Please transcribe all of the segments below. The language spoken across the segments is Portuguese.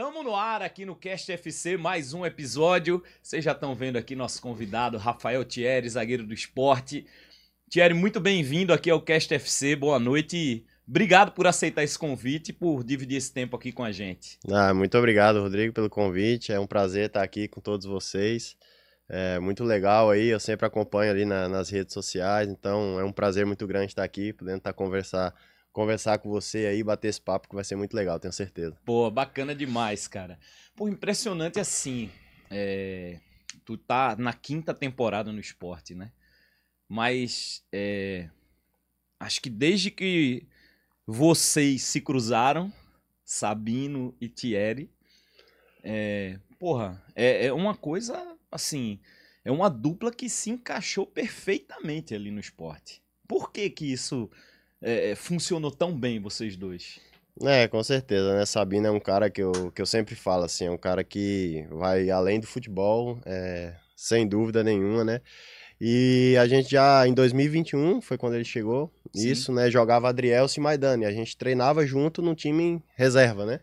Tamo no ar aqui no Cast FC, mais um episódio. Vocês já estão vendo aqui nosso convidado, Rafael Thierry, zagueiro do esporte. Thierry, muito bem-vindo aqui ao Cast FC, boa noite obrigado por aceitar esse convite e por dividir esse tempo aqui com a gente. Ah, muito obrigado, Rodrigo, pelo convite. É um prazer estar aqui com todos vocês. É muito legal aí, eu sempre acompanho ali na, nas redes sociais, então é um prazer muito grande estar aqui, podendo estar conversar conversar com você aí, bater esse papo que vai ser muito legal, tenho certeza. Pô, bacana demais, cara. Pô, impressionante assim. É... Tu tá na quinta temporada no esporte, né? Mas é... acho que desde que vocês se cruzaram, Sabino e Thierry, é... porra, é, é uma coisa assim. É uma dupla que se encaixou perfeitamente ali no esporte. Por que que isso é, é, funcionou tão bem, vocês dois? É, com certeza, né? Sabino é um cara que eu, que eu sempre falo, assim, é um cara que vai além do futebol, é, sem dúvida nenhuma, né? E a gente já, em 2021, foi quando ele chegou, Sim. isso, né? Jogava Adrielso e Maidana, e a gente treinava junto no time reserva, né?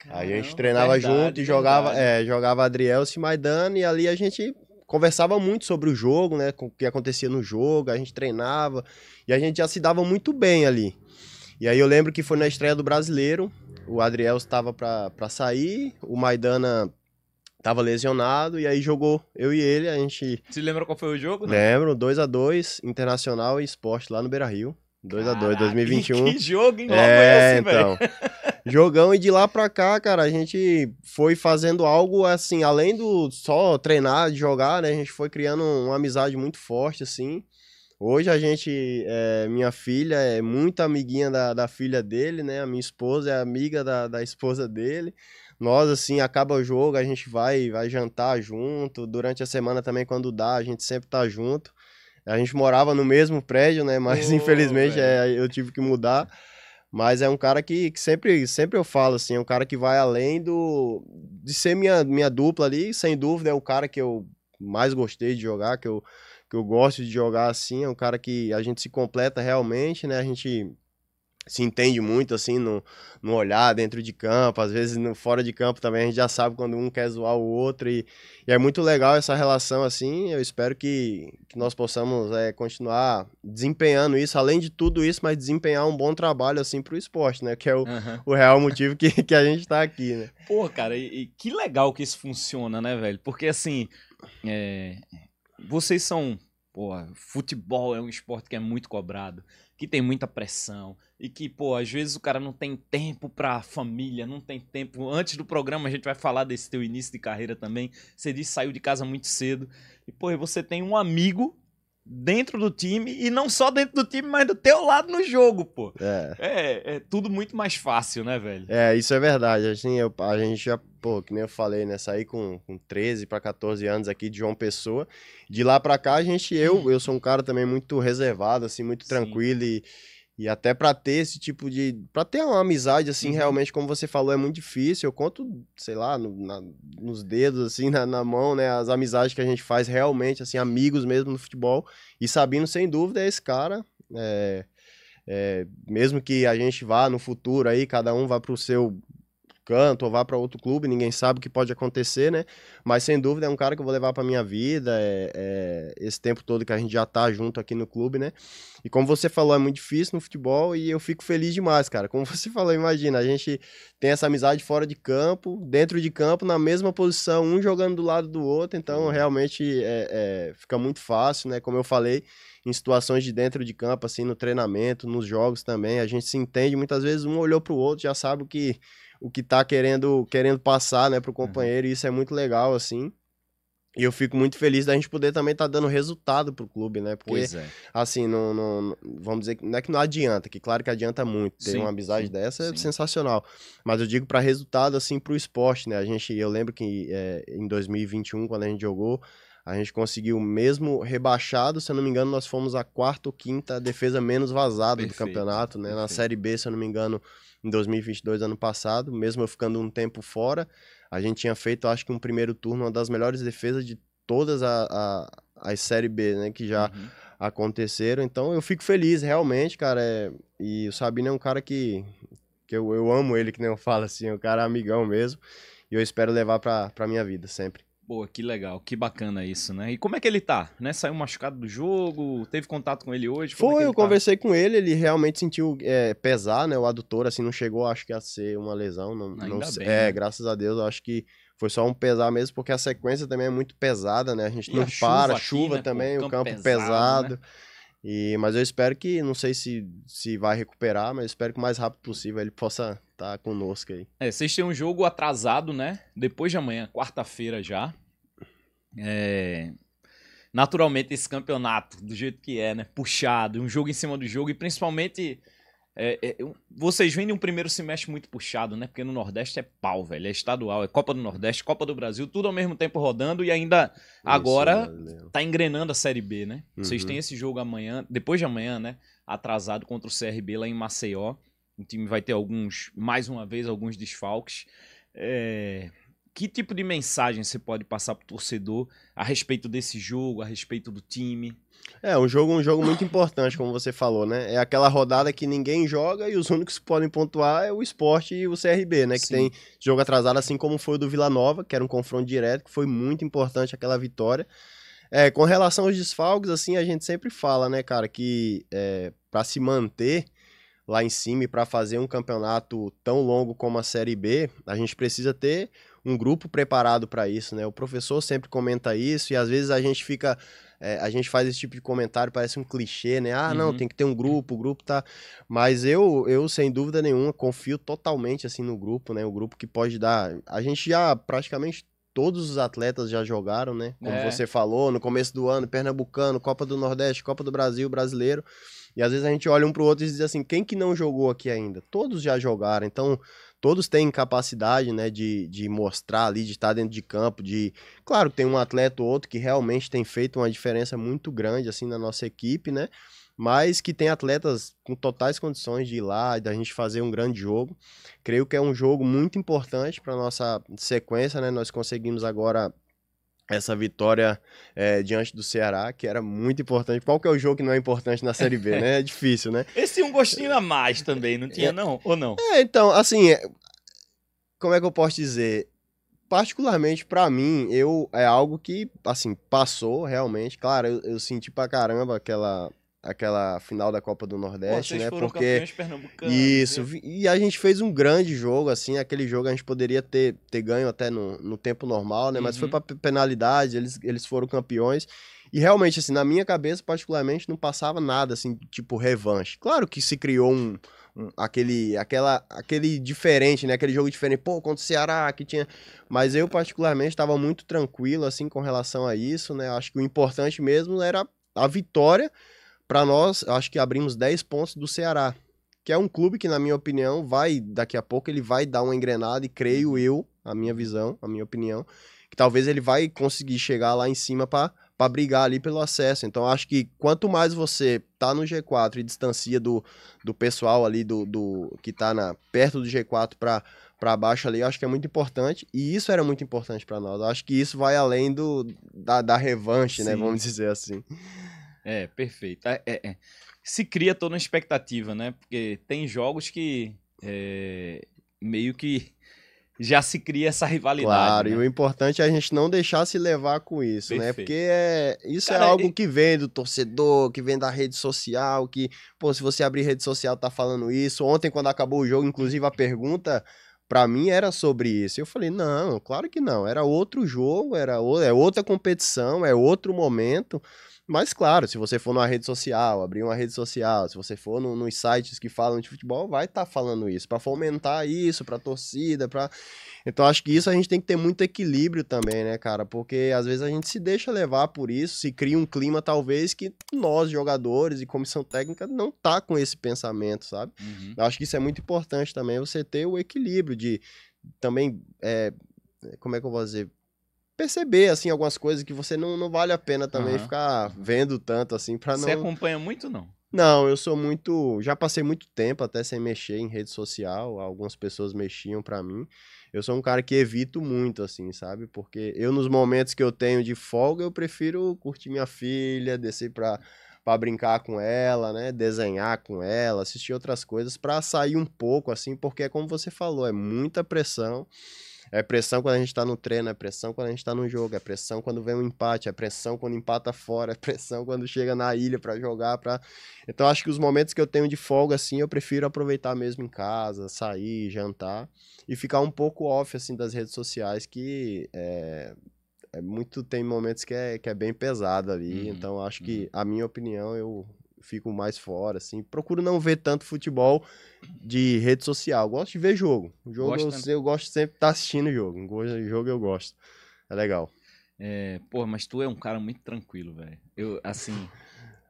Caramba, a gente treinava verdade, junto e jogava, é, jogava Adrielso e Maidana, e ali a gente conversava muito sobre o jogo, né? Com o que acontecia no jogo, a gente treinava e a gente já se dava muito bem ali. E aí eu lembro que foi na estreia do brasileiro, o Adriel estava para sair, o Maidana estava lesionado e aí jogou eu e ele, a gente. Se lembra qual foi o jogo? Lembro, 2 a 2 Internacional e Esporte lá no Beira Rio. 2x2, 2021. Que jogo, hein? é, esse, então. Jogão e de lá pra cá, cara, a gente foi fazendo algo assim, além do só treinar, de jogar, né? A gente foi criando uma amizade muito forte, assim. Hoje a gente, é, minha filha é muito amiguinha da, da filha dele, né? A minha esposa é amiga da, da esposa dele. Nós, assim, acaba o jogo, a gente vai, vai jantar junto. Durante a semana também, quando dá, a gente sempre tá junto. A gente morava no mesmo prédio, né? Mas oh, infelizmente é, eu tive que mudar. Mas é um cara que, que, sempre, sempre eu falo, assim, é um cara que vai além do. de ser minha, minha dupla ali, sem dúvida, é o cara que eu mais gostei de jogar, que eu, que eu gosto de jogar assim, é um cara que a gente se completa realmente, né? A gente se entende muito assim no, no olhar dentro de campo, às vezes no fora de campo também a gente já sabe quando um quer zoar o outro e, e é muito legal essa relação assim, eu espero que, que nós possamos é, continuar desempenhando isso, além de tudo isso, mas desempenhar um bom trabalho assim pro esporte, né, que é o, uhum. o real motivo que, que a gente tá aqui, né. Pô, cara, e, e que legal que isso funciona, né, velho, porque assim, é, vocês são, pô, futebol é um esporte que é muito cobrado, que tem muita pressão e que, pô, às vezes o cara não tem tempo pra família, não tem tempo. Antes do programa a gente vai falar desse teu início de carreira também. Você disse saiu de casa muito cedo. E, pô, você tem um amigo dentro do time e não só dentro do time, mas do teu lado no jogo, pô. É. É, é tudo muito mais fácil, né, velho? É, isso é verdade. Assim, eu, a gente já, pô, que nem eu falei, né, saí com, com 13 para 14 anos aqui de João Pessoa. De lá para cá, a gente, eu, eu sou um cara também muito reservado, assim, muito Sim. tranquilo e e até para ter esse tipo de. para ter uma amizade, assim, uhum. realmente, como você falou, é muito difícil. Eu conto, sei lá, no, na, nos dedos, assim, na, na, mão, né? As amizades que a gente faz realmente, assim, amigos mesmo no futebol. E Sabino, sem dúvida, é esse cara. É, é, mesmo que a gente vá no futuro aí, cada um vá pro seu canto ou vá para outro clube, ninguém sabe o que pode acontecer, né? Mas sem dúvida é um cara que eu vou levar para minha vida, é, é, esse tempo todo que a gente já tá junto aqui no clube, né? E como você falou, é muito difícil no futebol e eu fico feliz demais, cara. Como você falou, imagina, a gente tem essa amizade fora de campo, dentro de campo, na mesma posição, um jogando do lado do outro, então realmente é, é, fica muito fácil, né? Como eu falei, em situações de dentro de campo, assim, no treinamento, nos jogos também, a gente se entende, muitas vezes um olhou pro outro, já sabe o que o que tá querendo, querendo passar, né, pro uhum. companheiro, e isso é muito legal, assim. E eu fico muito feliz da gente poder também estar tá dando resultado pro clube, né? Porque, pois é. assim, não, não, vamos dizer que não é que não adianta, que claro que adianta muito. Ter sim, uma amizade sim, dessa é sim. sensacional. Mas eu digo para resultado, assim, pro esporte, né? A gente, eu lembro que é, em 2021, quando a gente jogou, a gente conseguiu, mesmo rebaixado, se eu não me engano, nós fomos a quarta ou quinta defesa menos vazada do campeonato, né? Perfeito. Na Série B, se eu não me engano, em 2022, ano passado, mesmo eu ficando um tempo fora, a gente tinha feito, acho que um primeiro turno, uma das melhores defesas de todas a, a, as Série B, né, que já uhum. aconteceram. Então eu fico feliz, realmente, cara. É... E o Sabino é um cara que, que eu, eu amo ele, que nem eu falo assim, é um cara amigão mesmo. e eu espero levar pra, pra minha vida sempre. Pô, que legal, que bacana isso, né? E como é que ele tá? Né? Saiu machucado do jogo? Teve contato com ele hoje? Como é Foi, que eu tá? conversei com ele, ele realmente sentiu é, pesar, né? O adutor, assim, não chegou, acho que a ser uma lesão. Não, não Ainda sei- bem, é, né? graças a Deus, eu acho que foi só um pesar mesmo, porque a sequência também é muito pesada, né? A gente E não a chuva para, aqui, chuva né, também, o campo campo pesado, né? pesado. E, mas eu espero que, não sei se, se vai recuperar, mas espero que o mais rápido possível ele possa estar conosco aí. É, vocês têm um jogo atrasado, né? Depois de amanhã, quarta-feira já. É, Naturalmente, esse campeonato, do jeito que é, né? Puxado, um jogo em cima do jogo, e principalmente. é, é, vocês vêm de um primeiro semestre muito puxado, né? Porque no Nordeste é pau, velho. É estadual, é Copa do Nordeste, Copa do Brasil, tudo ao mesmo tempo rodando e ainda Agora- Isso, valeu. tá engrenando a Série B, né? Vocês Uhum. têm esse jogo amanhã, depois de amanhã, né? Atrasado contra o CRB lá em Maceió. O time vai ter alguns, mais uma vez, alguns desfalques. É, Que tipo de mensagem você pode passar pro torcedor a respeito desse jogo, a respeito do time? É, um jogo, um jogo muito importante, como você falou, né? É aquela rodada que ninguém joga e os únicos que podem pontuar é o esporte e o CRB, né? Que Sim. tem jogo atrasado, assim como foi o do Vila Nova, que era um confronto direto, que foi muito importante aquela vitória. É, com relação aos desfalques, assim, a gente sempre fala, né, cara, que é, para se manter lá em cima e para fazer um campeonato tão longo como a Série B, a gente precisa ter um grupo preparado para isso, né? O professor sempre comenta isso e às vezes a gente fica é, a gente faz esse tipo de comentário, parece um clichê, né? Ah, não, Uhum. tem que ter um grupo, o grupo tá. Mas eu, eu, sem dúvida nenhuma, confio totalmente assim no grupo, né? O grupo que pode dar. A gente já praticamente. Todos os atletas já jogaram, né? Como É. você falou, no começo do ano, Pernambucano, Copa do Nordeste, Copa do Brasil, Brasileiro. E às vezes a gente olha um pro outro e diz assim: quem que não jogou aqui ainda? Todos já jogaram. Então, todos têm capacidade, né, de, de mostrar ali, de estar dentro de campo, de Claro, tem um atleta ou outro que realmente tem feito uma diferença muito grande assim na nossa equipe, né? Mas que tem atletas com totais condições de ir lá e da gente fazer um grande jogo. Creio que é um jogo muito importante para nossa sequência, né? Nós conseguimos agora essa vitória é, diante do Ceará, que era muito importante. Qual que é o jogo que não é importante na Série B, né? É difícil, né? Esse um gostinho a mais também, não tinha não? Ou não? É, então, assim, é- como é que eu posso dizer? Particularmente pra mim, eu é algo que, assim, passou realmente. Claro, eu, eu senti pra caramba aquela, aquela final da Copa do Nordeste, né? Porque isso, né? e a gente fez um grande jogo, assim, aquele jogo a gente poderia ter, ter ganho até no, no tempo normal, né? Mas foi Uhum. pra pe- penalidade, eles, eles foram campeões. E realmente, assim, na minha cabeça, particularmente, não passava nada, assim, tipo revanche. Claro que se criou um, um- aquele, aquela, aquele diferente, né? Aquele jogo diferente, pô, contra o Ceará, que tinha... Mas eu, particularmente, estava muito tranquilo, assim, com relação a isso, né? Acho que o importante mesmo era a vitória para nós, eu acho que abrimos 10 pontos do Ceará, que é um clube que, na minha opinião, vai, daqui a pouco, ele vai dar uma engrenada, e creio eu, a minha visão, a minha opinião, que talvez ele vai conseguir chegar lá em cima para brigar ali pelo acesso. Então, acho que quanto mais você tá no G4 e distancia do, do pessoal ali do, do que tá na, perto do G4 para para baixo ali, acho que é muito importante, e isso era muito importante para nós. Acho que isso vai além do, da, da revanche, né? Sim. Vamos dizer assim. É, perfeito. É, é, é. Se cria toda uma expectativa, né? Porque tem jogos que é, meio que já se cria essa rivalidade. Claro, né? e o importante é a gente não deixar se levar com isso, né? Perfeito. Porque é, isso Cara, é algo e- que vem do torcedor, que vem da rede social, que, pô, se você abrir rede social tá falando isso. Ontem, quando acabou o jogo, inclusive a pergunta pra mim era sobre isso. Eu falei, não, claro que não. Era outro jogo, era é outra competição, é outro momento. Mas, claro, se você for numa rede social, abrir uma rede social, se você for no- nos sites que falam de futebol, vai estar falando isso, pra fomentar isso, pra torcida, pra. Então, acho que isso a gente tem que ter muito equilíbrio também, né, cara? Porque às vezes a gente se deixa levar por isso, se cria um clima, talvez, que nós, jogadores e comissão técnica, não tá com esse pensamento, sabe? Uhum. Eu acho que isso é muito importante também, você ter o equilíbrio de também, é, como é que eu vou dizer? Perceber, assim, algumas coisas que você não, não vale a pena também Aham. ficar vendo tanto, assim, pra não... Você acompanha muito não? Não, eu sou muito. Já passei muito tempo até sem mexer em rede social. Algumas pessoas mexiam pra mim. Eu sou um cara que evito muito, assim, sabe? Porque eu, nos momentos que eu tenho de folga, eu prefiro curtir minha filha, descer pra, para brincar com ela, né? Desenhar com ela, assistir outras coisas para sair um pouco assim, porque é como você falou, é muita pressão. É pressão quando a gente tá no treino, é pressão quando a gente tá no jogo, é pressão quando vem um empate, é pressão quando empata fora, é pressão quando chega na ilha para jogar, para Então acho que os momentos que eu tenho de folga assim, eu prefiro aproveitar mesmo em casa, sair, jantar e ficar um pouco off assim das redes sociais que é, é muito tem momentos que é, que é bem pesado ali, uhum, então acho uhum. que a minha opinião eu fico mais fora, assim. Procuro não ver tanto futebol de rede social. Gosto de ver jogo. Jogo eu, eu, gosto sempre de estar tá assistindo o jogo. O jogo eu gosto. É legal. É, pô, mas tu é um cara muito tranquilo, velho. Eu, assim,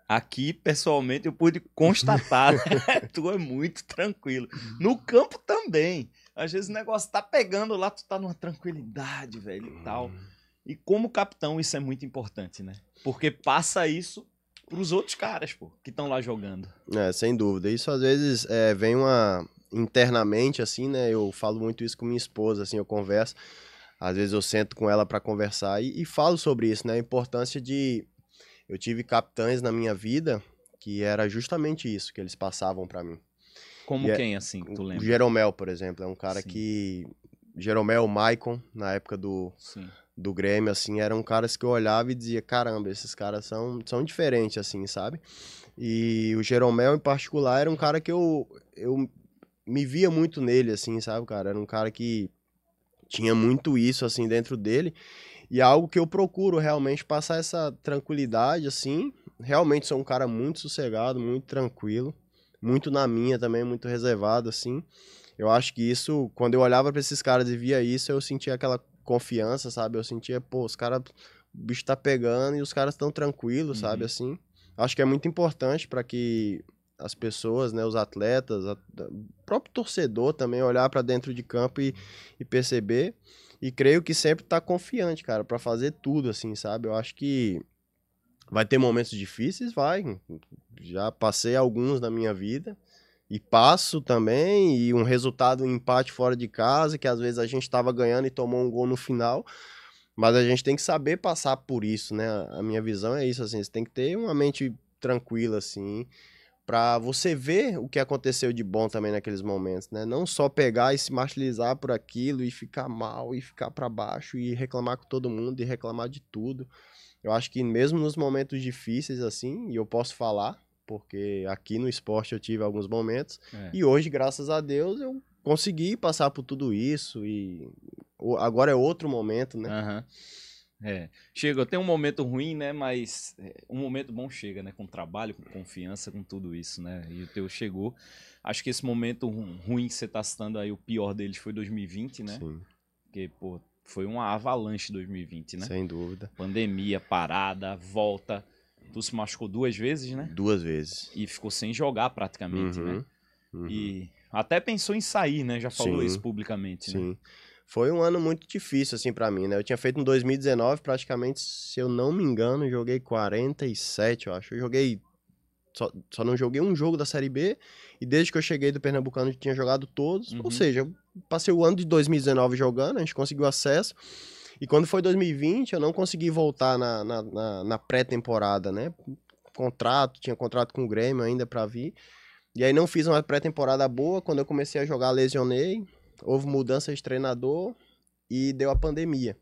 aqui, pessoalmente, eu pude constatar, né? tu é muito tranquilo. No campo também. Às vezes o negócio tá pegando lá, tu tá numa tranquilidade, velho, e tal. Hum. E como capitão, isso é muito importante, né? Porque passa isso pros outros caras, pô, que estão lá jogando. É, sem dúvida. Isso às vezes é, vem uma internamente assim, né? Eu falo muito isso com minha esposa, assim, eu converso. Às vezes eu sento com ela para conversar e, e, falo sobre isso, né? A importância de eu tive capitães na minha vida que era justamente isso que eles passavam para mim. Como e é quem, é, assim, tu lembra? O Jeromel, por exemplo, é um cara Sim. que Jeromel, Maicon, na época do Sim do Grêmio, assim, eram caras que eu olhava e dizia, caramba, esses caras são, são diferentes, assim, sabe? E o Jeromel, em particular, era um cara que eu, eu me via muito nele, assim, sabe, cara? Era um cara que tinha muito isso, assim, dentro dele. E é algo que eu procuro realmente passar essa tranquilidade, assim. Realmente sou um cara muito sossegado, muito tranquilo. Muito na minha também, muito reservado, assim. Eu acho que isso, quando eu olhava para esses caras e via isso, eu sentia aquela confiança, sabe? Eu sentia, pô, os caras, o bicho tá pegando e os caras estão tranquilos, uhum. sabe? Assim, acho que é muito importante para que as pessoas, né, os atletas, a, o próprio torcedor também olhar para dentro de campo e, e perceber. E creio que sempre tá confiante, cara, para fazer tudo, assim, sabe? Eu acho que vai ter momentos difíceis, vai. Já passei alguns na minha vida e passo também, e um resultado, um empate fora de casa, que às vezes a gente estava ganhando e tomou um gol no final. Mas a gente tem que saber passar por isso, né? A minha visão é isso, assim, você tem que ter uma mente tranquila, assim, para você ver o que aconteceu de bom também naqueles momentos, né? Não só pegar e se martirizar por aquilo e ficar mal e ficar para baixo e reclamar com todo mundo e reclamar de tudo. Eu acho que mesmo nos momentos difíceis, assim, e eu posso falar, porque aqui no esporte eu tive alguns momentos é. e hoje, graças a Deus, eu consegui passar por tudo isso e agora é outro momento, né? Uhum. É, chega, tem um momento ruim, né? Mas é, um momento bom chega, né? Com trabalho, com confiança, com tudo isso, né? E o teu chegou. Acho que esse momento ruim que você tá citando aí, o pior deles foi 2020, né? Sim. Porque, pô, foi uma avalanche 2020, né? Sem dúvida. Pandemia, parada, volta. Tu se machucou duas vezes, né? Duas vezes. E ficou sem jogar praticamente, né? uhum, né? Uhum. E até pensou em sair, né? Já falou Sim. isso publicamente, Sim. né? Foi um ano muito difícil, assim, para mim, né? Eu tinha feito em 2019, praticamente, se eu não me engano, joguei 47, eu acho. Eu joguei. Só, só não joguei um jogo da Série B. E desde que eu cheguei do Pernambucano, eu tinha jogado todos. Uhum. Ou seja, eu passei o ano de 2019 jogando, a gente conseguiu acesso. E quando foi 2020, eu não consegui voltar na, na, na, na pré-temporada, né? Contrato, tinha contrato com o Grêmio ainda para vir. E aí não fiz uma pré-temporada boa. Quando eu comecei a jogar, lesionei. Houve mudança de treinador e deu a pandemia.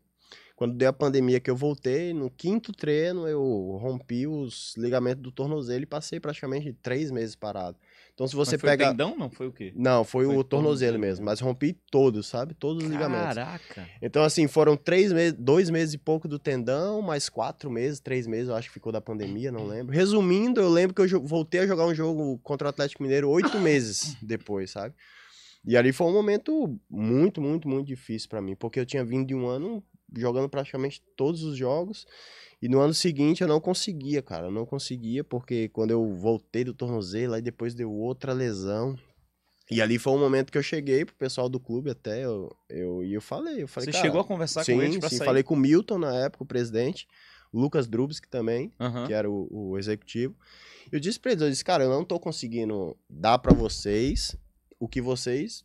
Quando deu a pandemia que eu voltei, no quinto treino eu rompi os ligamentos do tornozelo e passei praticamente três meses parado. Então, se você mas foi pega. O tendão, não foi o quê? Não, foi, foi o tornozelo, mesmo, mas rompi todos, sabe? Todos os ligamentos. Caraca! Então, assim, foram três meses, dois meses e pouco do tendão, mais quatro meses, três meses, eu acho que ficou da pandemia, não lembro. Resumindo, eu lembro que eu voltei a jogar um jogo contra o Atlético Mineiro oito meses depois, sabe? E ali foi um momento muito, muito, muito difícil para mim, porque eu tinha vindo de um ano jogando praticamente todos os jogos. E no ano seguinte eu não conseguia, cara. Eu não conseguia, porque quando eu voltei do tornozelo, aí depois deu outra lesão. E ali foi um momento que eu cheguei pro pessoal do clube até, eu, eu, e eu falei, eu falei, Você chegou a conversar sim, com eles pra sim, sair? falei com o Milton na época, o presidente, Lucas Drubski também, uhum. que era o, o, executivo. Eu disse pra eles, eu disse, cara, eu não tô conseguindo dar para vocês o que vocês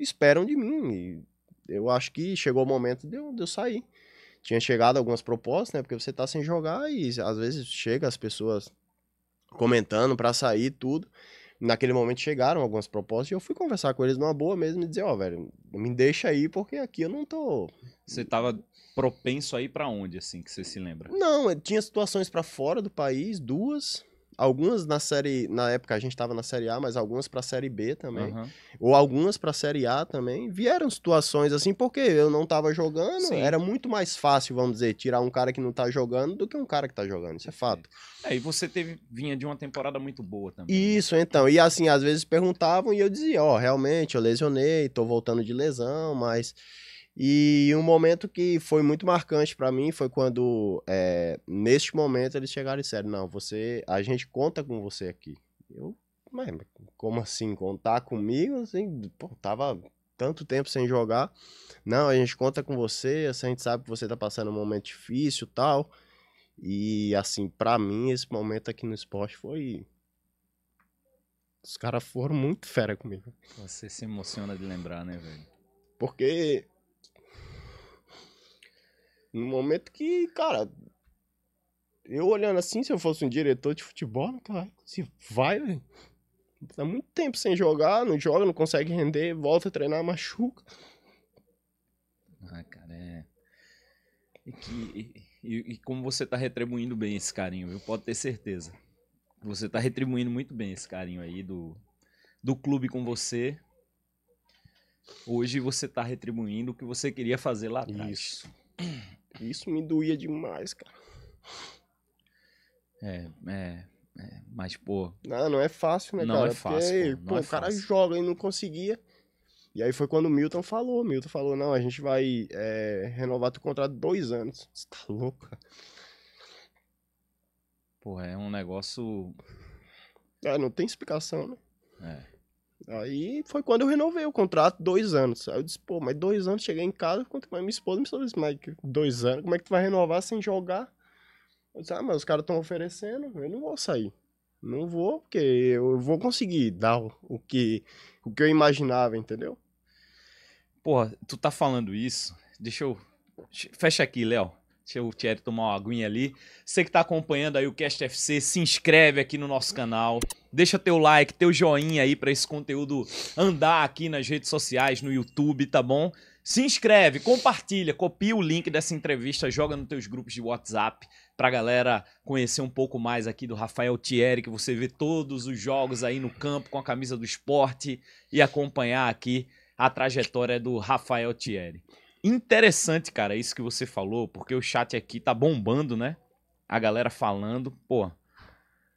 esperam de mim. Eu acho que chegou o momento de eu, de eu sair tinha chegado algumas propostas, né? Porque você tá sem jogar e às vezes chega as pessoas comentando pra sair tudo. Naquele momento chegaram algumas propostas e eu fui conversar com eles numa boa mesmo e dizer, ó, velho, me deixa aí porque aqui eu não tô. Você tava propenso aí pra onde, assim, que você se lembra? Não, tinha situações pra fora do país, duas. Algumas na série, na época a gente tava na série A, mas algumas pra série B também. Aham. Ou algumas pra série A também. Vieram situações assim, porque eu não tava jogando, Sim. era muito mais fácil, vamos dizer, tirar um cara que não tá jogando do que um cara que tá jogando, isso é fato. É, e você teve, vinha de uma temporada muito boa também. Isso, então. E assim, às vezes perguntavam e eu dizia, ó, realmente, eu lesionei, tô voltando de lesão, mas. E um momento que foi muito marcante pra mim foi quando, é, neste momento, eles chegaram e disseram, não, você, a gente conta com você aqui. Eu, mas como assim, contar comigo? Assim, pô, tava tanto tempo sem jogar. Não, a gente conta com você, assim, a gente sabe que você tá passando um momento difícil e tal. E assim, pra mim, esse momento aqui no esporte foi. Os caras foram muito fera comigo. Você se emociona de lembrar, né, velho? Porque. No momento que, cara. Eu olhando assim, se eu fosse um diretor de futebol, cara, se vai, velho. Tá muito tempo sem jogar, não joga, não consegue render, volta a treinar, machuca. Ah, cara, é. E, que, e, e- como você tá retribuindo bem esse carinho, viu? Pode ter certeza. Você tá retribuindo muito bem esse carinho aí do, do clube com você. Hoje você tá retribuindo o que você queria fazer lá atrás. Isso. Isso me doía demais, cara. É, é, é. Mas, pô, Não, não é fácil, né, Não cara? é fácil, Porque, pô, pô, é o cara fácil. joga e não conseguia. E aí foi quando o Milton falou. O Milton falou, não, a gente vai é, renovar teu contrato dois anos. Você tá louco, cara? pô, é um negócio. Ah, não tem explicação, né? É. Aí foi quando eu renovei o contrato, dois anos. Aí eu disse, pô, mas dois anos, cheguei em casa, mais minha esposa me falou assim, mas dois anos, como é que tu vai renovar sem jogar? Eu disse, ah, mas os caras estão oferecendo, eu não vou sair. Não vou, porque eu vou conseguir dar o que, o que eu imaginava, entendeu? Porra, tu tá falando isso. Deixa eu. Fecha aqui, Léo. Deixa o Thierry tomar uma aguinha ali. Você que tá acompanhando aí o Cast FC, se inscreve aqui no nosso canal. Deixa teu like, teu joinha aí pra esse conteúdo andar aqui nas redes sociais, no YouTube, tá bom? Se inscreve, compartilha, copia o link dessa entrevista, joga nos teus grupos de WhatsApp pra galera conhecer um pouco mais aqui do Rafael Thierry, que você vê todos os jogos aí no campo com a camisa do esporte e acompanhar aqui a trajetória do Rafael Thierry. Interessante, cara, isso que você falou, porque o chat aqui tá bombando, né? A galera falando, pô.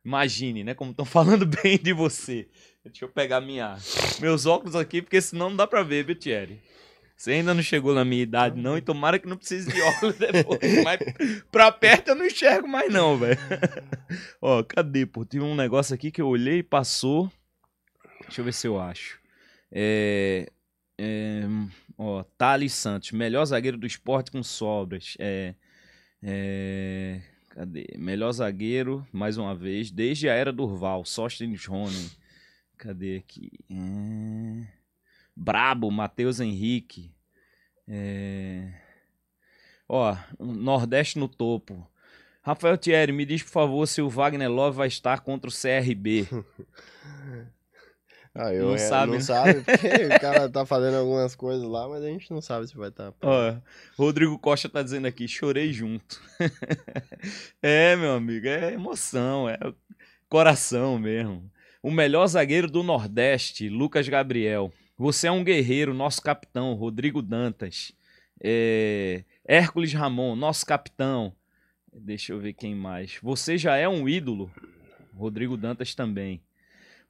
Imagine, né? Como estão falando bem de você. Deixa eu pegar minha, meus óculos aqui, porque senão não dá pra ver, Thierry? Você ainda não chegou na minha idade, não, e tomara que não precise de óculos depois. Mas pra perto eu não enxergo mais, não, velho. Ó, cadê, pô? Tem um negócio aqui que eu olhei e passou. Deixa eu ver se eu acho. É. Thales Santos, melhor zagueiro do esporte com sobras. É. É. Cadê? Melhor zagueiro, mais uma vez, desde a era Durval, Sóstenes Ronen. Cadê aqui? É... Brabo, Matheus Henrique. É... Ó, Nordeste no topo. Rafael Thierry, me diz por favor se o Wagner Love vai estar contra o CRB. Ah, eu Não é, sabe, não né? sabe, porque o cara tá fazendo algumas coisas lá, mas a gente não sabe se vai tá estar. Ó, Rodrigo Costa tá dizendo aqui, chorei junto. é, meu amigo, é emoção, é coração mesmo. O melhor zagueiro do Nordeste, Lucas Gabriel. Você é um guerreiro, nosso capitão, Rodrigo Dantas. É, Hércules Ramon, nosso capitão. Deixa eu ver quem mais. Você já é um ídolo, Rodrigo Dantas também.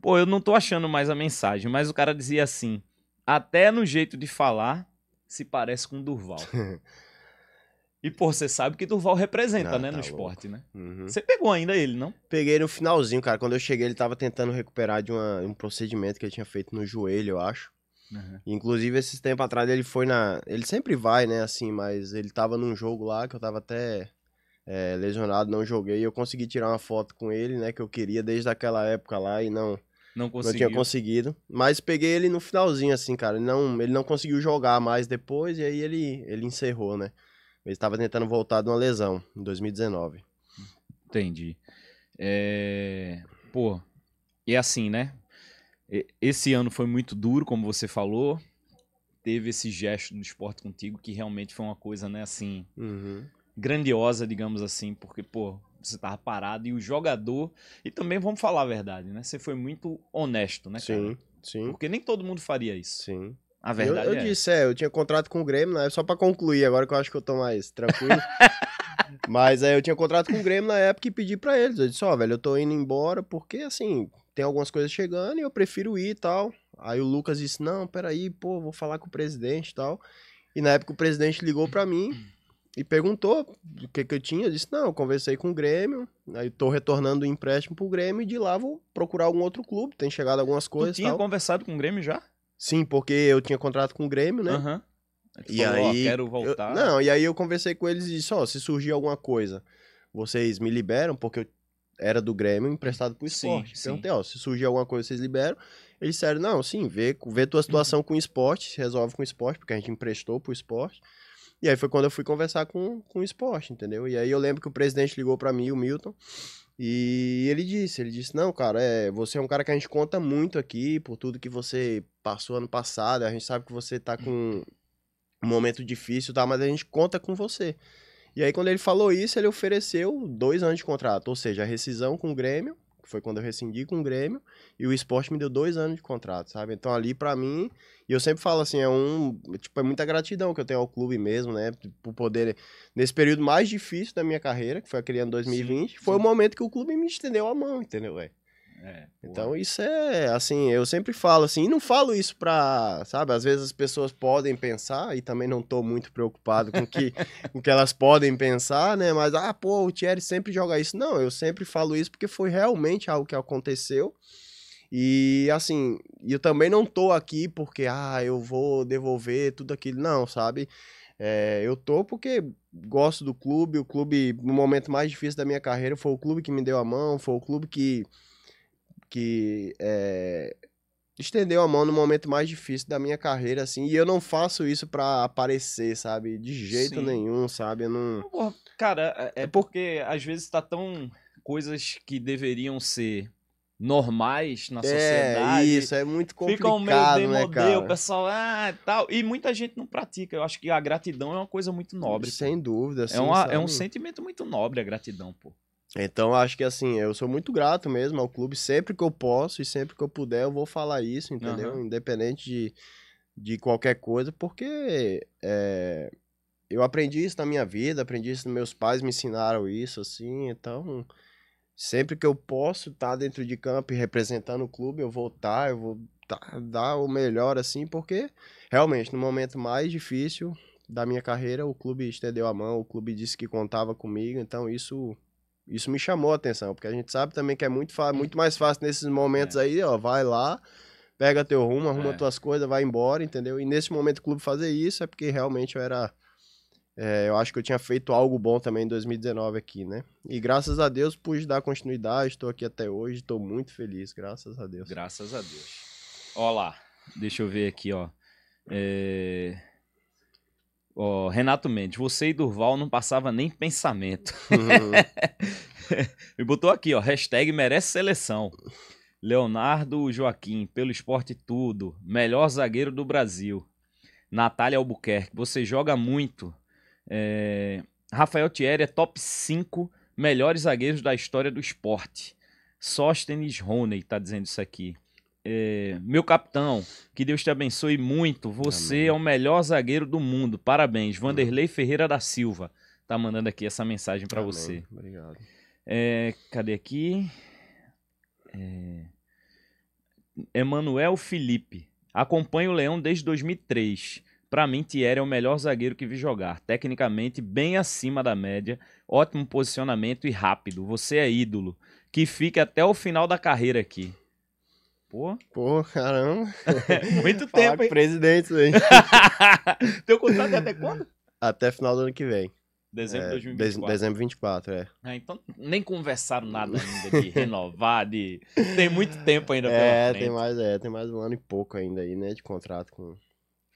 Pô, eu não tô achando mais a mensagem, mas o cara dizia assim: até no jeito de falar se parece com Durval. e, pô, você sabe que Durval representa, Não, né, tá no louco. esporte, né? Uhum. Você pegou ainda ele, não? Peguei no finalzinho, cara. Quando eu cheguei, ele tava tentando recuperar de uma- um procedimento que ele tinha feito no joelho, eu acho. Inclusive, esses tempos atrás, ele foi na. Ele sempre vai, né, assim, mas ele tava num jogo lá que eu tava até é, lesionado, não joguei. Eu consegui tirar uma foto com ele, né, que eu queria desde aquela época lá e não, Não não conseguiu. tinha conseguido. Mas peguei ele no finalzinho, assim, cara. Ele não, ele não conseguiu jogar mais depois e aí ele, ele encerrou, né. Ele tava tentando voltar de uma lesão em 2019. Entendi. É, pô, e assim, né? Esse ano foi muito duro, como você falou. Teve esse gesto do esporte contigo que realmente foi uma coisa, né, assim, Uhum. grandiosa, digamos assim, porque, pô, você tava parado e o jogador. E também vamos falar a verdade, né? Você foi muito honesto, né, cara? Sim, sim, Porque nem todo mundo faria isso. sim. A Eu, verdade eu é. disse, é, eu tinha contrato com o Grêmio, né? Só pra concluir, agora que eu acho que eu tô mais tranquilo. Mas aí eu tinha contrato com o Grêmio na época e pedi pra eles. Eu disse, ó, velho, eu tô indo embora porque, assim, tem algumas coisas chegando e eu prefiro ir e tal. Aí o Lucas disse, não, peraí, pô, vou falar com o presidente e tal. E na época o presidente ligou pra mim e perguntou o que que eu tinha. Eu disse, não, eu conversei com o Grêmio, aí tô retornando o empréstimo pro Grêmio e de lá vou procurar algum outro clube. Tem chegado algumas Tu coisas e tinha tal. conversado com o Grêmio já? Sim, porque eu tinha contrato com o Grêmio, né? Aham. Tu E falou, ó, aí, quero Eu- voltar. não, e aí eu conversei com eles e disse, ó, se surgir alguma coisa, vocês me liberam, porque eu era do Grêmio emprestado pro Sim, esporte. sim. Perguntei, ó, se surgir alguma coisa, vocês liberam. Eles disseram, não, sim, vê, vê tua situação com o esporte, se resolve com o esporte, porque a gente emprestou pro esporte. E aí foi quando eu fui conversar com, com o esporte, entendeu? E aí eu lembro que o presidente ligou pra mim, o Milton, e ele disse, ele disse, não, cara, é, você é um cara que a gente conta muito aqui, por tudo que você passou ano passado, a gente sabe que você tá com um momento difícil, tá? Mas a gente conta com você. E aí, quando ele falou isso, ele ofereceu dois anos de contrato, ou seja, a rescisão com o Grêmio, foi quando eu rescindi com o Grêmio, e o esporte me deu dois anos de contrato, sabe? Então, ali, pra mim, e eu sempre falo assim, é um, tipo, é muita gratidão que eu tenho ao clube mesmo, né? Por poder, nesse período mais difícil da minha carreira, que foi aquele ano 2020, Sim, foi sim. o momento que o clube me estendeu a mão, entendeu, velho? É. Então isso é, assim, eu sempre falo assim, e não falo isso pra, sabe, às vezes as pessoas podem pensar, e também não tô muito preocupado com que, com que elas podem pensar, né, mas, ah, pô, o Thierry sempre joga isso. Não, eu sempre falo isso porque foi realmente algo que aconteceu, e, assim, eu também não tô aqui porque, ah, eu vou devolver tudo aquilo, não, sabe, é, eu tô porque gosto do clube, o clube, no momento mais difícil da minha carreira, foi o clube que me deu a mão, foi o clube que que é, estendeu a mão no momento mais difícil da minha carreira, assim, e eu não faço isso pra aparecer, sabe? De jeito Sim. nenhum, sabe? Eu não. Porra, cara, é, é É por- porque às vezes tá tão. coisas que deveriam ser normais na É, sociedade. isso, é muito Ficam meio complicado, né, demodê, o pessoal, ah, tal. E muita gente não pratica. Eu acho que a gratidão é uma coisa muito nobre. pô. Sem dúvida, assim, é, uma- é um sentimento muito nobre a gratidão, pô. Então, acho que assim, eu sou muito grato mesmo ao clube. Sempre que eu posso e sempre que eu puder, eu vou falar isso, entendeu? Aham. Independente de, de qualquer coisa, porque é, eu aprendi isso na minha vida, aprendi isso, meus pais me ensinaram isso, assim, então. Sempre que eu posso estar dentro de campo e representando o clube, eu vou estar, eu vou tá- dar o melhor, assim, porque realmente, no momento mais difícil da minha carreira, o clube estendeu a mão, o clube disse que contava comigo, então isso isso me chamou a atenção, porque a gente sabe também que é muito, muito mais fácil nesses momentos aí, ó, vai lá, pega teu rumo, arruma É. tuas coisas, vai embora, entendeu? E nesse momento o clube fazer isso é porque realmente eu era, é, eu acho que eu tinha feito algo bom também em 2019 aqui, né? E graças a Deus pude dar continuidade, estou aqui até hoje, estou muito feliz, graças a Deus. Graças a Deus. Ó lá, deixa eu ver aqui, ó. É... Ó, Renato Mendes, você e Durval não passava nem pensamento. E botou aqui, ó, hashtag merece seleção. Leonardo Joaquim, pelo esporte tudo, melhor zagueiro do Brasil. Natália Albuquerque, você joga muito. É, Rafael Thierry é top 5 melhores zagueiros da história do esporte. Sóstenes Roney tá dizendo isso aqui. É, meu capitão, que Deus te abençoe muito. Você Amém. é o melhor zagueiro do mundo. Parabéns. Vanderlei Ferreira da Silva tá mandando aqui essa mensagem Amém. você. Obrigado. É, cadê aqui? É... Emanuel Felipe. Acompanho o Leão desde 2003. Pra mim, Thierry é o melhor zagueiro que vi jogar. Tecnicamente, bem acima da média. Ótimo posicionamento e rápido. Você é ídolo. Que fique até o final da carreira aqui. Pô, Pô, caramba. muito Falar tempo, hein? presidentes aí. Teu contrato é até quando? Até final do ano que vem. Dezembro de É, 2024. dez- dezembro 24, é. Ah, então nem conversaram nada ainda de renovar, de... Tem muito tempo ainda É, tem mais, é, tem mais um ano e pouco ainda aí, né, de contrato com,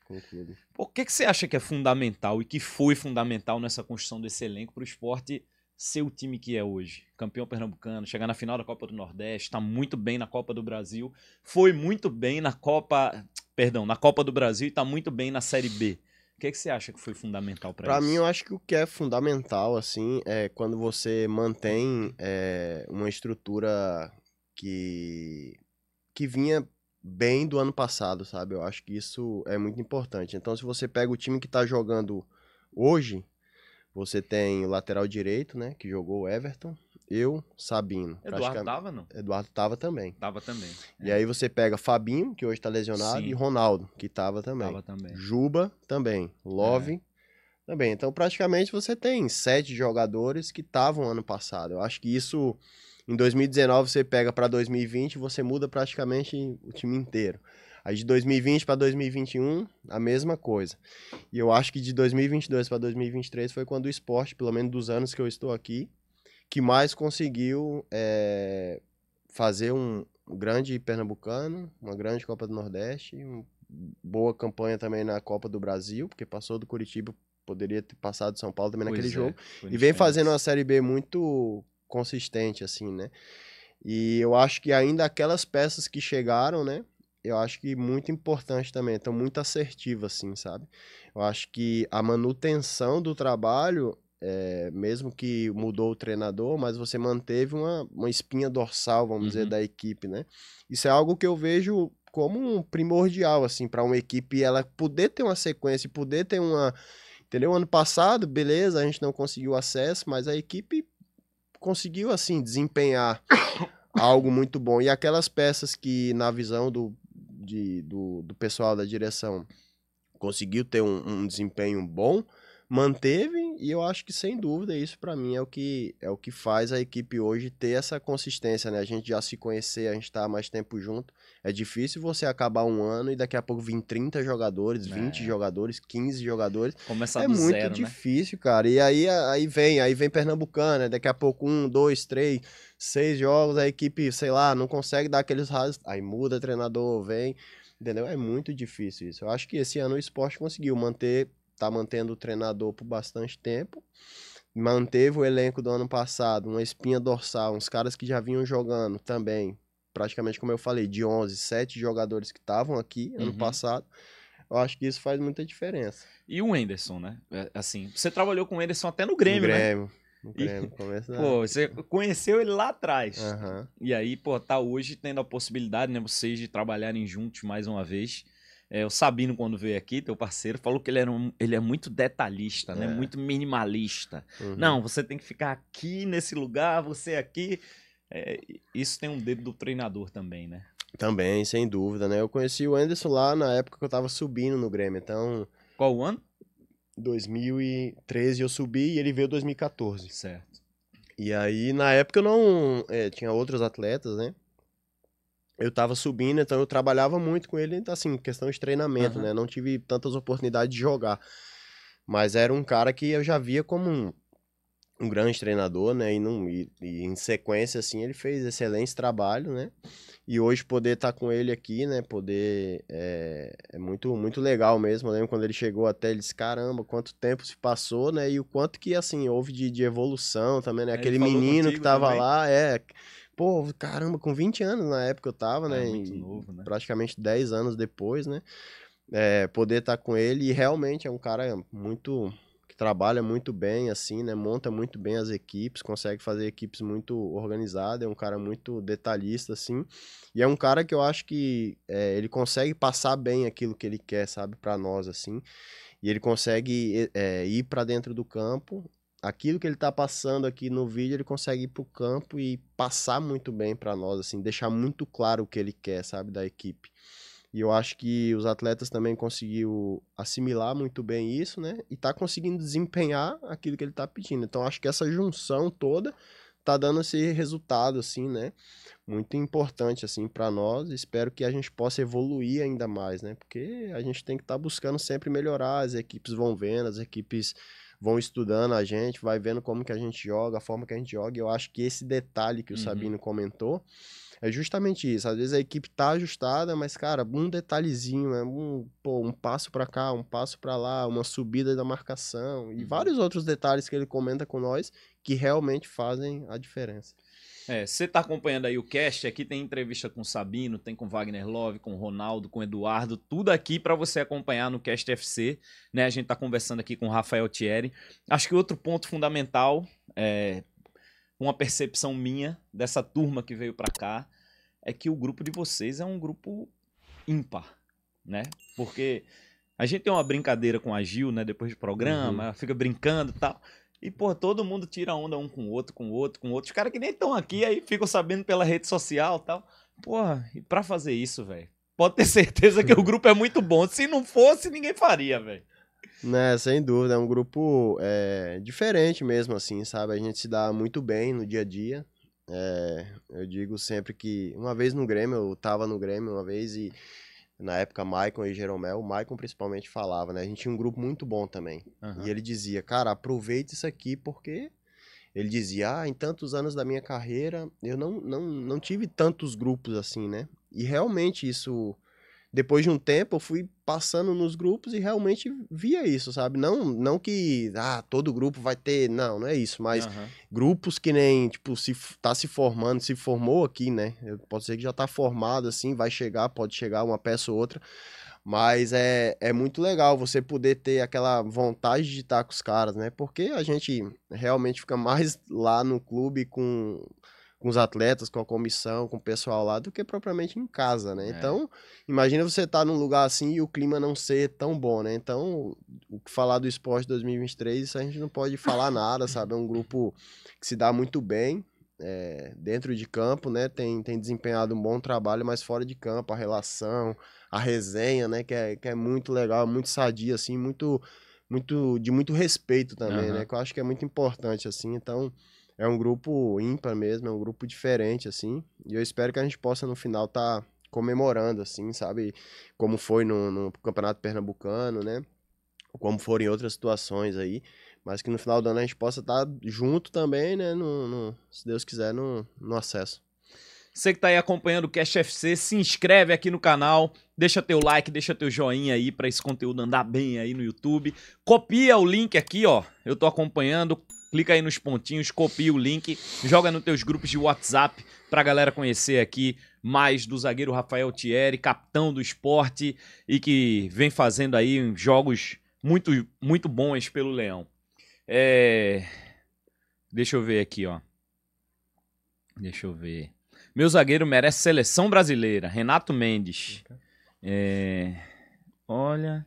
com o clube. O que, que você acha que é fundamental e que foi fundamental nessa construção desse elenco para o esporte ser o time que é hoje? Campeão pernambucano, chegar na final da Copa do Nordeste, está muito bem na Copa do Brasil, foi muito bem na Copa, perdão, na Copa do Brasil e está muito bem na Série B. O que, é que você acha que foi fundamental para isso? Para mim, eu acho que o que é fundamental, assim, é quando você mantém é, uma estrutura que, que vinha bem do ano passado, sabe? Eu acho que isso é muito importante. Então, se você pega o time que está jogando hoje, você tem o lateral direito, né? Que jogou o Everton. Eu, Sabino. Eduardo tava, não? Eduardo tava também. Tava também. E é. aí você pega Fabinho, que hoje tá lesionado, Sim. e Ronaldo, que tava também. Tava também. Juba também. Love é. também. Então, praticamente, você tem sete jogadores que estavam ano passado. Eu acho que isso, em 2019, você pega para 2020, você muda praticamente o time inteiro. Aí de 2020 para 2021, a mesma coisa. E eu acho que de 2022 para 2023 foi quando o esporte, pelo menos dos anos que eu estou aqui, que mais conseguiu é, fazer um grande Pernambucano, uma grande Copa do Nordeste, uma boa campanha também na Copa do Brasil, porque passou do Curitiba, poderia ter passado do São Paulo também pois naquele é, jogo. E vem fazendo uma Série B muito consistente, assim, né? E eu acho que ainda aquelas peças que chegaram, né? Eu acho que muito importante também, então muito assertivo, assim, sabe? Eu acho que a manutenção do trabalho, é, mesmo que mudou o treinador, mas você manteve uma, uma espinha dorsal, vamos uhum. dizer, da equipe, né? Isso é algo que eu vejo como um primordial, assim, para uma equipe ela poder ter uma sequência, poder ter uma. Entendeu? Ano passado, beleza, a gente não conseguiu acesso, mas a equipe conseguiu, assim, desempenhar algo muito bom. E aquelas peças que, na visão do, de, do, do pessoal da direção conseguiu ter um, um desempenho bom, manteve e eu acho que sem dúvida isso para mim é o que é o que faz a equipe hoje ter essa consistência, né? A gente já se conhecer, a gente tá mais tempo junto. É difícil você acabar um ano e daqui a pouco vir 30 jogadores, é. 20 jogadores, 15 jogadores. Começar é do muito zero, né? difícil, né? cara. E aí aí vem, aí vem Pernambucana, daqui a pouco um, dois, três, seis jogos, a equipe, sei lá, não consegue dar aqueles rasos, aí muda treinador, vem Entendeu? É muito difícil isso. Eu acho que esse ano o esporte conseguiu manter, tá mantendo o treinador por bastante tempo. Manteve o elenco do ano passado, uma espinha dorsal, uns caras que já vinham jogando também. Praticamente, como eu falei, de 11, 7 jogadores que estavam aqui ano uhum. passado. Eu acho que isso faz muita diferença. E o Enderson, né? É, assim, você trabalhou com o Enderson até no Grêmio, no Grêmio. né? No Grêmio, começa... Pô, você conheceu ele lá atrás. Uhum. E aí, pô, tá hoje tendo a possibilidade, né, vocês de trabalharem juntos mais uma vez. É, o Sabino, quando veio aqui, teu parceiro, falou que ele, era um, ele é muito detalhista, né? É. Muito minimalista. Uhum. Não, você tem que ficar aqui nesse lugar, você aqui. É, isso tem um dedo do treinador também, né? Também, sem dúvida, né? Eu conheci o Anderson lá na época que eu tava subindo no Grêmio, então... Qual ano? 2013 eu subi e ele veio 2014. Certo. E aí, na época, eu não. É, tinha outros atletas, né? Eu tava subindo, então eu trabalhava muito com ele, assim, questão de treinamento, uhum. né? Não tive tantas oportunidades de jogar. Mas era um cara que eu já via como um, um grande treinador, né? E, não, e, e, em sequência, assim, ele fez excelente trabalho, né? E hoje poder estar tá com ele aqui, né? Poder. É, é, muito, muito legal mesmo. Eu lembro quando ele chegou até, ele disse: caramba, quanto tempo se passou, né? E o quanto que, assim, houve de, de evolução também, né? Aquele menino que tava também. lá, é. Pô, caramba, com 20 anos na época eu tava, é, né? Muito novo, né? Praticamente 10 anos depois, né? É, poder estar tá com ele e realmente é um cara muito trabalha muito bem, assim, né? Monta muito bem as equipes, consegue fazer equipes muito organizadas, é um cara muito detalhista, assim. E é um cara que eu acho que é, ele consegue passar bem aquilo que ele quer, sabe, para nós, assim. E ele consegue é, ir para dentro do campo. Aquilo que ele tá passando aqui no vídeo, ele consegue ir pro campo e passar muito bem para nós, assim, deixar muito claro o que ele quer, sabe, da equipe. E eu acho que os atletas também conseguiu assimilar muito bem isso, né? E tá conseguindo desempenhar aquilo que ele tá pedindo. Então acho que essa junção toda tá dando esse resultado assim, né? Muito importante assim para nós. Espero que a gente possa evoluir ainda mais, né? Porque a gente tem que estar tá buscando sempre melhorar, as equipes vão vendo, as equipes vão estudando a gente, vai vendo como que a gente joga, a forma que a gente joga. E eu acho que esse detalhe que o uhum. Sabino comentou, é justamente isso. Às vezes a equipe tá ajustada, mas, cara, um detalhezinho, é um, pô, um passo para cá, um passo para lá, uma subida da marcação e uhum. vários outros detalhes que ele comenta com nós que realmente fazem a diferença. É, você tá acompanhando aí o cast, aqui tem entrevista com o Sabino, tem com Wagner Love, com o Ronaldo, com o Eduardo, tudo aqui para você acompanhar no Cast FC, né? A gente tá conversando aqui com o Rafael Thierry. Acho que outro ponto fundamental é uma percepção minha dessa turma que veio para cá é que o grupo de vocês é um grupo ímpar, né? Porque a gente tem uma brincadeira com a Gil, né, depois do programa, uhum. fica brincando e tal. E, pô, todo mundo tira onda um com o outro, com o outro, com o outro. Os caras que nem estão aqui, aí ficam sabendo pela rede social e tal. Porra, e pra fazer isso, velho? Pode ter certeza que o grupo é muito bom. Se não fosse, ninguém faria, velho. Né, sem dúvida, é um grupo é, diferente mesmo, assim, sabe? A gente se dá muito bem no dia a dia. É, eu digo sempre que, uma vez no Grêmio, eu tava no Grêmio uma vez e na época Maicon e Jeromel, o Maicon principalmente falava, né? A gente tinha um grupo muito bom também. Uhum. E ele dizia, cara, aproveite isso aqui porque ele dizia, ah, em tantos anos da minha carreira, eu não, não, não tive tantos grupos assim, né? E realmente isso depois de um tempo eu fui passando nos grupos e realmente via isso, sabe? Não, não que ah, todo grupo vai ter, não, não é isso, mas uhum. grupos que nem, tipo, se tá se formando, se formou aqui, né? Pode ser que já tá formado assim, vai chegar, pode chegar uma peça ou outra. Mas é, é muito legal você poder ter aquela vontade de estar com os caras, né? Porque a gente realmente fica mais lá no clube com com os atletas, com a comissão, com o pessoal lá, do que propriamente em casa, né? É. Então, imagina você estar tá num lugar assim e o clima não ser tão bom, né? Então, o que falar do esporte 2023, isso a gente não pode falar nada, sabe? É um grupo que se dá muito bem é, dentro de campo, né? Tem, tem desempenhado um bom trabalho, mas fora de campo, a relação, a resenha, né? Que é, que é muito legal, muito sadia, assim, muito, muito de muito respeito também, uhum. né? Que eu acho que é muito importante, assim, então é um grupo ímpar mesmo, é um grupo diferente, assim. E eu espero que a gente possa, no final, tá comemorando, assim, sabe? Como foi no, no Campeonato Pernambucano, né? Como foram em outras situações aí. Mas que no final do ano a gente possa estar tá junto também, né? No, no, se Deus quiser, no, no acesso. Você que está aí acompanhando o Cash FC, se inscreve aqui no canal, deixa teu like, deixa teu joinha aí para esse conteúdo andar bem aí no YouTube. Copia o link aqui, ó. Eu tô acompanhando, clica aí nos pontinhos, copia o link, joga nos teus grupos de WhatsApp pra galera conhecer aqui mais do zagueiro Rafael Thierry, capitão do esporte e que vem fazendo aí jogos muito, muito bons pelo Leão. É... Deixa eu ver aqui, ó. Deixa eu ver. Meu zagueiro merece seleção brasileira. Renato Mendes. É... Olha.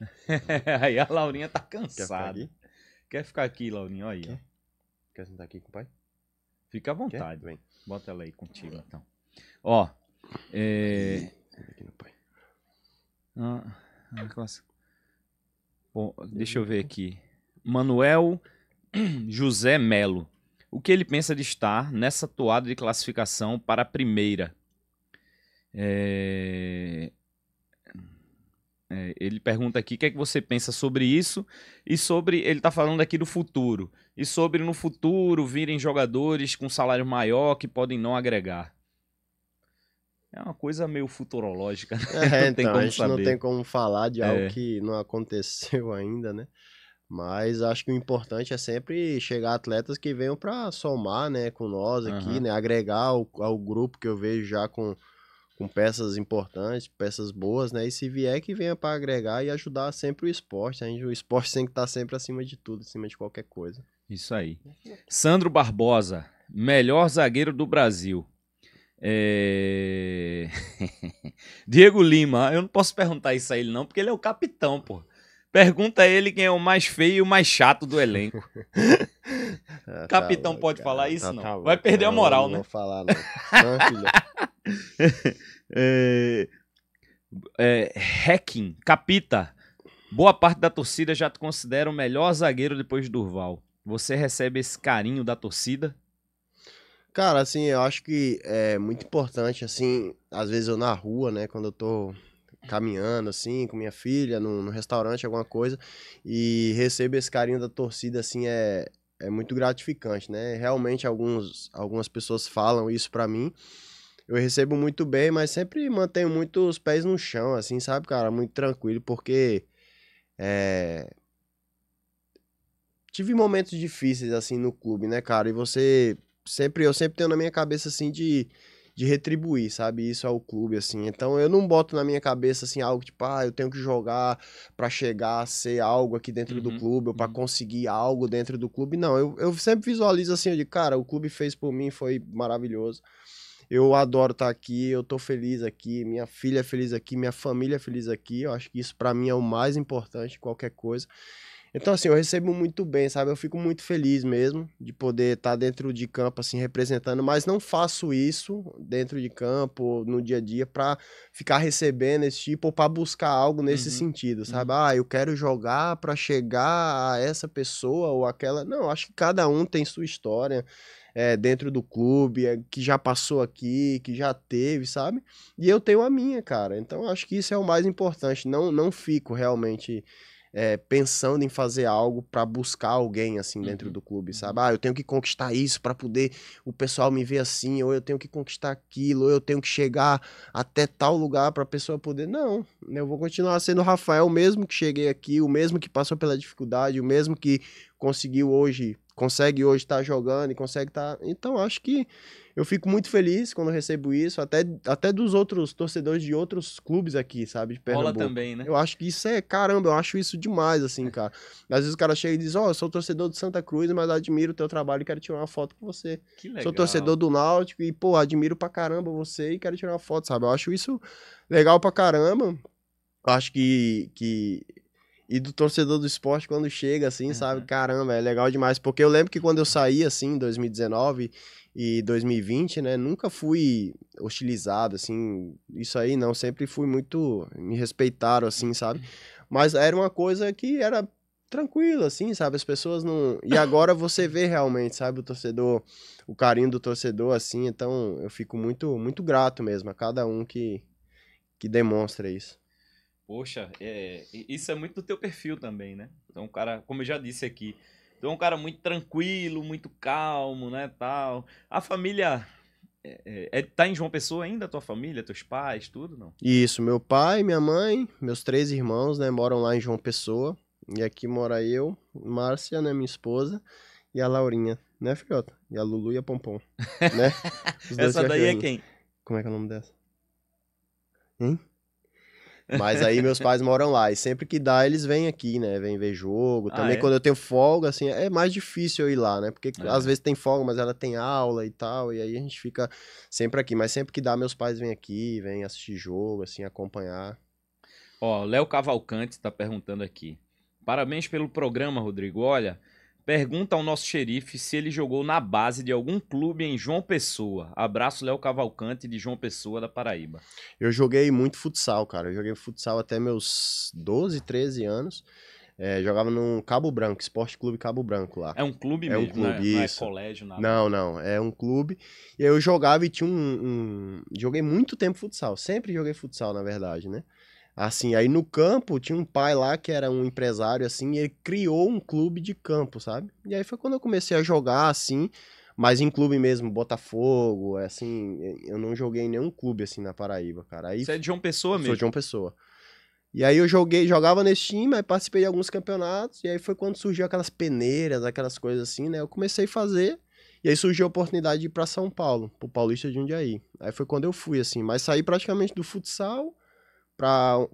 aí a Laurinha tá cansada. Quer ficar aqui, Laurinho? Olha aí, Quer? Quer sentar aqui com o pai? Fica à vontade. Vem. Bota ela aí contigo, então. Ó, é... Aqui no pai. Ah, classe. Bom, deixa eu ver aqui. Manuel José Melo. O que ele pensa de estar nessa toada de classificação para a primeira? É... É, ele pergunta aqui o que é que você pensa sobre isso e sobre. Ele está falando aqui do futuro. E sobre no futuro virem jogadores com salário maior que podem não agregar. É uma coisa meio futurológica, né? É, então, a gente saber. não tem como falar de algo é. que não aconteceu ainda, né? Mas acho que o importante é sempre chegar atletas que venham para somar, né, com nós aqui, uhum. né, agregar ao, ao grupo que eu vejo já com com peças importantes, peças boas, né? E se vier que venha para agregar e ajudar sempre o esporte. Né? O esporte tem que estar tá sempre acima de tudo, acima de qualquer coisa. Isso aí. Sandro Barbosa, melhor zagueiro do Brasil. É... Diego Lima, eu não posso perguntar isso a ele não, porque ele é o capitão, pô. Pergunta a ele quem é o mais feio e o mais chato do elenco. ah, capitão tá pode cara, falar isso? Tá, não. Tá Vai perder a moral, não, né? Não vou falar, não. não filho. é, é, Hacking, Capita. Boa parte da torcida já te considera o melhor zagueiro depois de Durval. Você recebe esse carinho da torcida? Cara, assim, eu acho que é muito importante, assim, às vezes eu na rua, né, quando eu tô caminhando, assim, com minha filha, no, restaurante, alguma coisa, e recebo esse carinho da torcida, assim, é, é muito gratificante, né? Realmente alguns, algumas pessoas falam isso para mim, eu recebo muito bem, mas sempre mantenho muito os pés no chão, assim, sabe, cara? Muito tranquilo, porque é... tive momentos difíceis, assim, no clube, né, cara? E você sempre, eu sempre tenho na minha cabeça, assim, de de retribuir, sabe? Isso ao clube, assim. Então eu não boto na minha cabeça, assim, algo tipo, ah, eu tenho que jogar para chegar a ser algo aqui dentro uhum, do clube, ou pra uhum. conseguir algo dentro do clube. Não, eu, eu sempre visualizo assim, de cara, o clube fez por mim, foi maravilhoso. Eu adoro estar tá aqui, eu tô feliz aqui, minha filha é feliz aqui, minha família é feliz aqui. Eu acho que isso para mim é o mais importante de qualquer coisa. Então, assim, eu recebo muito bem, sabe? Eu fico muito feliz mesmo de poder estar tá dentro de campo, assim, representando, mas não faço isso dentro de campo, no dia a dia, para ficar recebendo esse tipo ou para buscar algo nesse uhum. sentido, sabe? Uhum. Ah, eu quero jogar para chegar a essa pessoa ou aquela. Não, acho que cada um tem sua história. É, dentro do clube, é, que já passou aqui, que já teve, sabe? E eu tenho a minha, cara. Então acho que isso é o mais importante. Não, não fico realmente é, pensando em fazer algo para buscar alguém assim dentro uhum. do clube, sabe? Uhum. Ah, eu tenho que conquistar isso para poder o pessoal me ver assim, ou eu tenho que conquistar aquilo, ou eu tenho que chegar até tal lugar para a pessoa poder. Não, eu vou continuar sendo o Rafael, o mesmo que cheguei aqui, o mesmo que passou pela dificuldade, o mesmo que conseguiu hoje, consegue hoje estar tá jogando e consegue estar. Tá... Então acho que eu fico muito feliz quando recebo isso, até, até dos outros torcedores de outros clubes aqui, sabe? De Rola também, né? Eu acho que isso é, caramba, eu acho isso demais, assim, cara. Às vezes o cara chega e diz, ó, oh, eu sou torcedor de Santa Cruz, mas admiro o teu trabalho e quero tirar uma foto com você. Que legal. Sou torcedor do Náutico e, pô, admiro pra caramba você e quero tirar uma foto, sabe? Eu acho isso legal pra caramba. Eu acho que, que e do torcedor do esporte quando chega, assim, uhum. sabe? Caramba, é legal demais. Porque eu lembro que quando eu saí, assim, em 2019, e 2020, né, nunca fui hostilizado, assim, isso aí não, sempre fui muito, me respeitaram, assim, sabe? Mas era uma coisa que era tranquilo, assim, sabe? As pessoas não. E agora você vê realmente, sabe, o torcedor, o carinho do torcedor, assim, então eu fico muito, muito grato mesmo a cada um que, que demonstra isso. Poxa, é, isso é muito do teu perfil também, né? Então, cara, como eu já disse aqui, então, é um cara muito tranquilo, muito calmo, né, tal. A família é, é, é, tá em João Pessoa ainda, a tua família, teus pais, tudo, não? Isso, meu pai, minha mãe, meus três irmãos, né, moram lá em João Pessoa. E aqui mora eu, Márcia, né, minha esposa, e a Laurinha, né, filhota? E a Lulu e a Pompom, né? Essa daí é quem? Como é que é o nome dessa? Hein? Mas aí meus pais moram lá. E sempre que dá, eles vêm aqui, né? Vêm ver jogo. Também ah, é? quando eu tenho folga, assim, é mais difícil eu ir lá, né? Porque é. às vezes tem folga, mas ela tem aula e tal. E aí a gente fica sempre aqui. Mas sempre que dá, meus pais vêm aqui, vêm assistir jogo, assim, acompanhar. Ó, Léo Cavalcante tá perguntando aqui. Parabéns pelo programa, Rodrigo. Olha, Pergunta ao nosso xerife se ele jogou na base de algum clube em João Pessoa. Abraço, Léo Cavalcante, de João Pessoa, da Paraíba. Eu joguei muito futsal, cara. Eu joguei futsal até meus 12, 13 anos. É, jogava no Cabo Branco, Esporte Clube Cabo Branco lá. É um clube é mesmo, um clube, é, isso. não é colégio, nada. Não, não, é um clube. E eu jogava e tinha um, um... Joguei muito tempo futsal, sempre joguei futsal, na verdade, né? Assim, aí no campo tinha um pai lá que era um empresário, assim, e ele criou um clube de campo, sabe? E aí foi quando eu comecei a jogar, assim, mas em clube mesmo, Botafogo, assim, eu não joguei em nenhum clube, assim, na Paraíba, cara. Aí, Você é de João Pessoa mesmo? Sou de João Pessoa. E aí eu joguei, jogava nesse time, aí participei de alguns campeonatos, e aí foi quando surgiu aquelas peneiras, aquelas coisas assim, né? Eu comecei a fazer, e aí surgiu a oportunidade de ir pra São Paulo, pro Paulista de Jundiaí. Aí foi quando eu fui, assim, mas saí praticamente do futsal para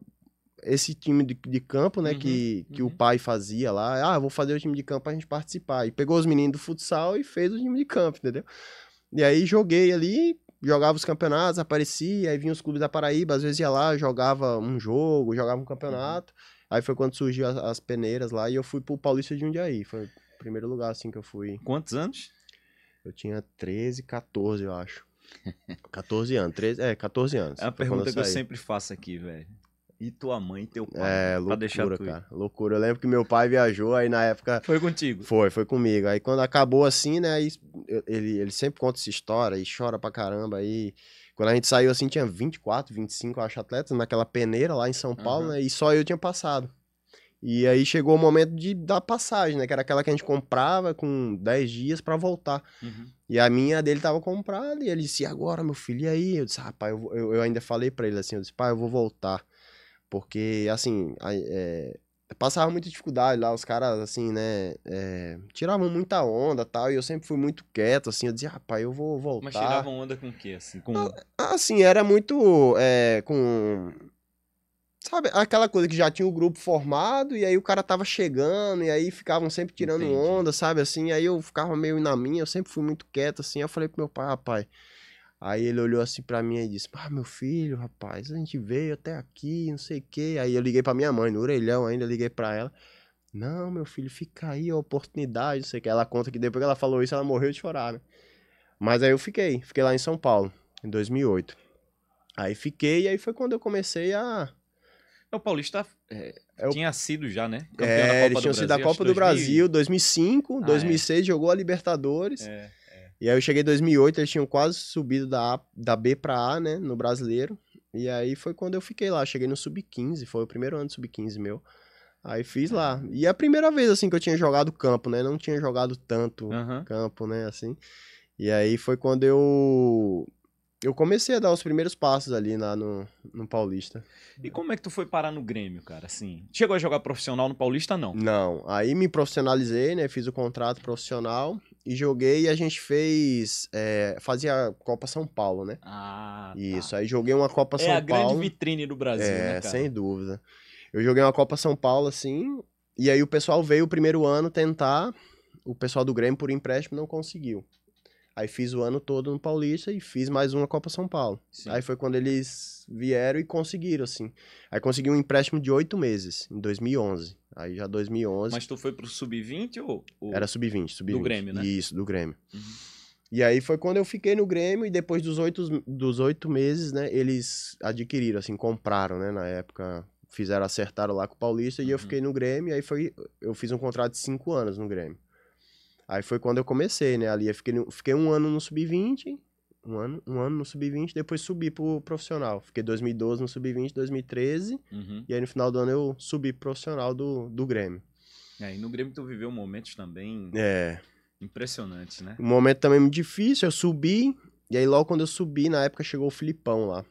esse time de, de campo, né, uhum, que, que uhum. o pai fazia lá. Ah, vou fazer o time de campo pra gente participar. E pegou os meninos do futsal e fez o time de campo, entendeu? E aí joguei ali, jogava os campeonatos, aparecia, aí vinha os clubes da Paraíba, às vezes ia lá, jogava um jogo, jogava um campeonato. Uhum. Aí foi quando surgiu as, as, peneiras lá e eu fui pro Paulista de Jundiaí. Foi o primeiro lugar, assim, que eu fui. Quantos anos? Eu tinha 13, 14, eu acho. 14 anos, 13, é, 14 anos. É a pergunta que eu sempre faço aqui, velho. E tua mãe e teu pai? É, loucura, cara. Loucura. Eu lembro que meu pai viajou, aí na época... Foi contigo? Foi, foi comigo. Aí quando acabou assim, né, aí ele, ele sempre conta essa história e chora pra caramba. Aí quando a gente saiu assim, tinha 24, 25, acho, atletas naquela peneira lá em São Paulo, uhum. né, e só eu tinha passado. E aí chegou o momento de dar passagem, né? Que era aquela que a gente comprava com 10 dias pra voltar. Uhum. E a minha dele tava comprada e ele disse, e agora, meu filho, e aí? Eu disse, rapaz, eu, eu, eu ainda falei pra ele assim, eu disse, pai, eu vou voltar. Porque, assim, é, passava muita dificuldade lá, os caras, assim, né, é, tiravam muita onda e tal, e eu sempre fui muito quieto, assim, eu dizia, rapaz, eu vou voltar. Mas tiravam onda com o quê? Assim, com... Assim, era muito é, com. Sabe, aquela coisa que já tinha o grupo formado e aí o cara tava chegando e aí ficavam sempre tirando Entendi. onda, sabe? Assim, aí eu ficava meio na minha, eu sempre fui muito quieto, assim. Aí eu falei pro meu pai, rapaz. Aí ele olhou assim pra mim e disse: Ah, meu filho, rapaz, a gente veio até aqui, não sei o quê. Aí eu liguei pra minha mãe, no orelhão ainda, liguei pra ela. Não, meu filho, fica aí, a oportunidade, não sei o que. Ela conta que depois que ela falou isso, ela morreu de chorar, né? Mas aí eu fiquei, fiquei lá em São Paulo, em 2008. Aí fiquei, e aí foi quando eu comecei a. O Paulista é, É o- tinha sido já, né? Campeão da É, Copa eles tinham sido da Copa do 2000 e- Brasil, 2005, Ah, 2006 jogou a Libertadores. É. E aí eu cheguei em 2008, eles tinham quase subido da, A- da B pra A, né, no Brasileiro. E aí foi quando eu fiquei lá, cheguei no Sub-15, foi o primeiro ano do Sub-15 meu. Aí fiz lá. E é a primeira vez, assim, que eu tinha jogado campo, né, não tinha jogado tanto Aham. campo, né, assim. E aí foi quando eu... Eu comecei a dar os primeiros passos ali lá no, no Paulista. E como é que tu foi parar no Grêmio, cara? Assim, chegou a jogar profissional no Paulista, não? Não, aí me profissionalizei, né? Fiz o contrato profissional e joguei e a gente fez. é, fazia Copa São Paulo, né? Ah, tá. Isso, aí joguei uma Copa São É a grande Paulo. vitrine do Brasil, é, né, cara? sem dúvida. Eu joguei uma Copa São Paulo, assim, e aí o pessoal veio o primeiro ano tentar, o pessoal do Grêmio por empréstimo não conseguiu. Aí fiz o ano todo no Paulista e fiz mais uma Copa São Paulo. Sim. Aí foi quando eles vieram e conseguiram, assim. Aí consegui um empréstimo de oito meses, em 2011. Aí já 2011... Mas tu foi pro Sub-20 ou, ou- Era sub-20, sub-20. Grêmio, né? Isso, do Grêmio. Uhum. E aí foi quando eu fiquei no Grêmio e depois dos oito, dos oito meses, né, eles adquiriram, assim, compraram, né, na época, fizeram, acertaram lá com o Paulista e eu Uhum. fiquei no Grêmio e aí foi, eu fiz um contrato de cinco anos no Grêmio. Aí foi quando eu comecei, né, ali eu fiquei, fiquei um ano no sub-20, um ano, um ano no sub-20, depois subi pro profissional. Fiquei 2012 no sub-20, 2013 Uhum. e aí no final do ano eu subi pro profissional do, do Grêmio. É, e no Grêmio tu viveu momentos também É, impressionantes, né? Um momento também muito difícil, eu subi, e aí logo quando eu subi, na época chegou o Filipão lá.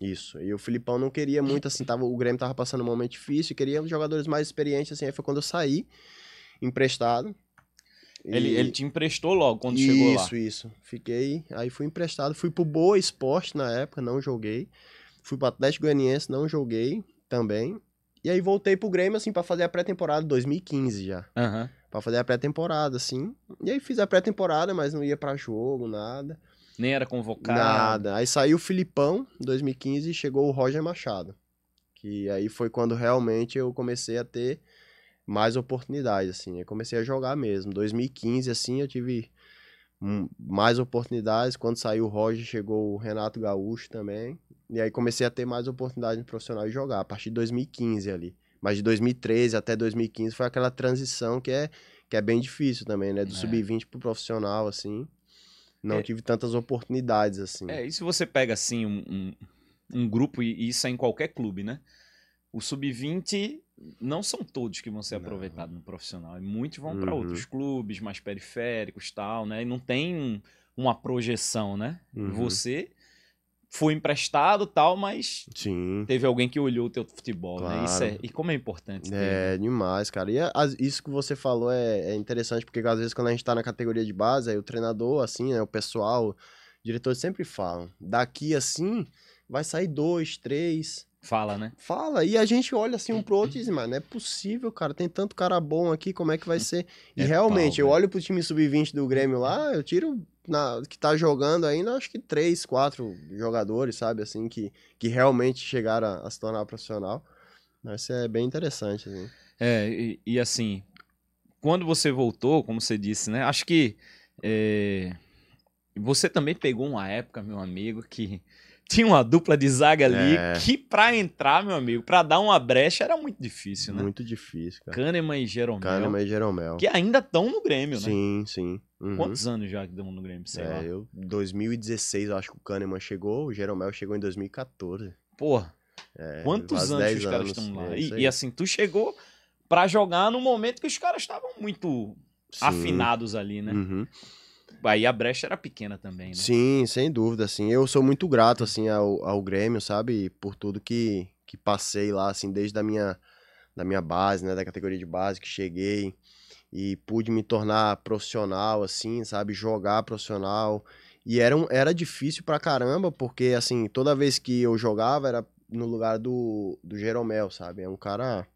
Isso. E o Filipão não queria muito, assim, tava, o Grêmio tava passando um momento difícil, queria jogadores mais experientes, assim, aí foi quando eu saí, emprestado. E- Ele, ele te emprestou logo quando chegou lá. Isso, isso. Fiquei, aí fui emprestado, fui pro Boa Esporte na época, não joguei. Fui pro Atlético Goianiense, não joguei também. E aí voltei pro Grêmio, assim, pra fazer a pré-temporada 2015 já. Aham. Pra fazer a pré-temporada, assim. E aí fiz a pré-temporada, mas não ia pra jogo, nada. Nem era convocado. Nada. Aí saiu o Filipão, 2015, e chegou o Roger Machado. Que aí foi quando realmente eu comecei a ter mais oportunidades, assim. Eu comecei a jogar mesmo. 2015, assim, eu tive mais oportunidades. Quando saiu o Roger, chegou o Renato Gaúcho também. E aí comecei a ter mais oportunidades no profissional de jogar, a partir de 2015 ali. Mas de 2013 até 2015 foi aquela transição que é, que é bem difícil também, né? Do É. sub-20 pro profissional, assim. Não É. tive tantas oportunidades, assim. É, e se você pega assim um, um, um grupo, e isso é em qualquer clube, né? O sub-20 não são todos que vão ser aproveitados no profissional. E muitos vão para Uhum. outros clubes mais periféricos tal, né? E não tem um- uma projeção, né? Uhum. Você foi emprestado tal, mas Sim. teve alguém que olhou o teu futebol, né? Isso é, Claro. e como é importante. ter, É demais, cara. E as- isso que você falou é, é interessante, porque às vezes quando a gente tá na categoria de base, aí o treinador, assim, né, o pessoal, o diretor sempre falam, daqui assim, vai sair dois, três, Fala, né? fala. E a gente olha assim um pro outro e diz, mas não é possível, cara, tem tanto cara bom aqui, como é que vai ser? E É realmente, pau, eu velho. olho pro time sub-20 do Grêmio lá, eu tiro na, que tá jogando ainda, acho que três, quatro jogadores, sabe, assim, que, que realmente chegaram a, a se tornar profissional. Isso é bem interessante, assim. É, e, e assim, quando você voltou, como você disse, né? Acho que é, você também pegou uma época, meu amigo, que tinha uma dupla de zaga ali É. que pra entrar, meu amigo, pra dar uma brecha era muito difícil, né? Muito difícil, cara. Kahneman e Jeromel, Kahneman e Jeromel. que ainda estão no Grêmio, né? Sim, sim. Uhum. Quantos anos já que estão no Grêmio, sei lá? É, eu, 2016, eu acho que o Kahneman chegou, o Jeromel chegou em 2014. Porra, É, quantos anos 10 os caras estão lá? é e, e assim, tu chegou Pra jogar no momento que os caras estavam muito Sim. afinados ali, né? Uhum. Aí a brecha era pequena também, né? Sim, sem dúvida, assim. Eu sou muito grato, assim, ao, ao Grêmio, sabe? Por tudo que, que passei lá, assim, desde a minha, da minha base, né? Da categoria de base que cheguei e pude me tornar profissional, assim, sabe? Jogar profissional. E era, um, era difícil pra caramba, porque, assim, toda vez que eu jogava era no lugar do, do Jeromel, sabe? É um cara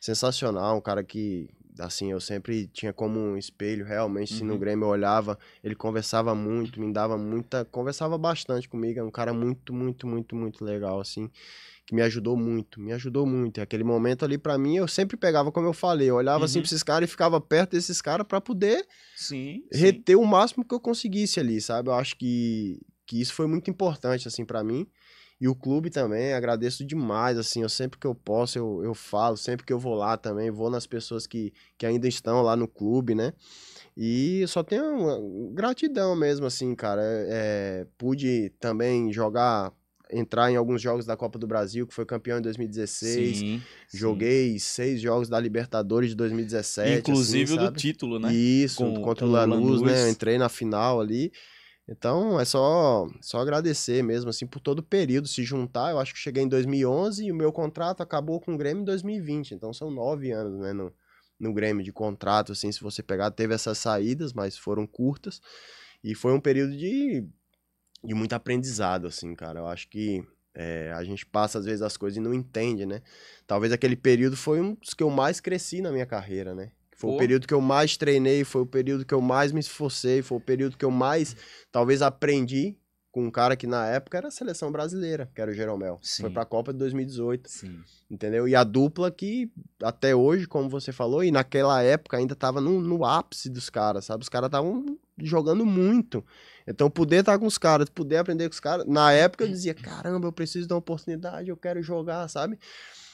sensacional, um cara que, assim, eu sempre tinha como um espelho, realmente, se no Uhum. Grêmio eu olhava, ele conversava muito, me dava muita, conversava bastante comigo, é um cara muito, muito, muito, muito legal, assim, que me ajudou muito, me ajudou muito, e aquele momento ali pra mim, eu sempre pegava, como eu falei, eu olhava assim Uhum. pra esses caras e ficava perto desses caras pra poder Sim. sim. reter o máximo que eu conseguisse ali, sabe, eu acho que, que isso foi muito importante, assim, pra mim, e o clube também, agradeço demais, assim, eu sempre que eu posso, eu, eu falo, sempre que eu vou lá também, vou nas pessoas que, que ainda estão lá no clube, né? E eu só tenho uma gratidão mesmo, assim, cara. É, pude também jogar, entrar em alguns jogos da Copa do Brasil, que foi campeão em 2016. Sim, sim. Joguei seis jogos da Libertadores de 2017. Inclusive assim, o do título, né? Isso, Com- contra com o o Lanús, né? Eu Lanús. entrei na final ali. Então, é só, só agradecer mesmo, assim, por todo o período. Se juntar, eu acho que cheguei em 2011 e o meu contrato acabou com o Grêmio em 2020. Então, são nove anos, né, no, no Grêmio de contrato, assim, se você pegar. Teve essas saídas, mas foram curtas. E foi um período de, de muito aprendizado, assim, cara. Eu acho que é, a gente passa, às vezes, as coisas e não entende, né? Talvez aquele período foi um dos que eu mais cresci na minha carreira, né? Foi Pô. o período que eu mais treinei, foi o período que eu mais me esforcei, foi o período que eu mais, talvez, aprendi com um cara que na época era a seleção brasileira, que era o Jeromel. Sim. Foi pra Copa de 2018, Sim. entendeu? E a dupla que até hoje, como você falou, e naquela época ainda tava no, no ápice dos caras, sabe? Os caras estavam jogando muito. Então, poder estar com os caras, poder aprender com os caras. Na época eu dizia, caramba, eu preciso de uma oportunidade, eu quero jogar, sabe?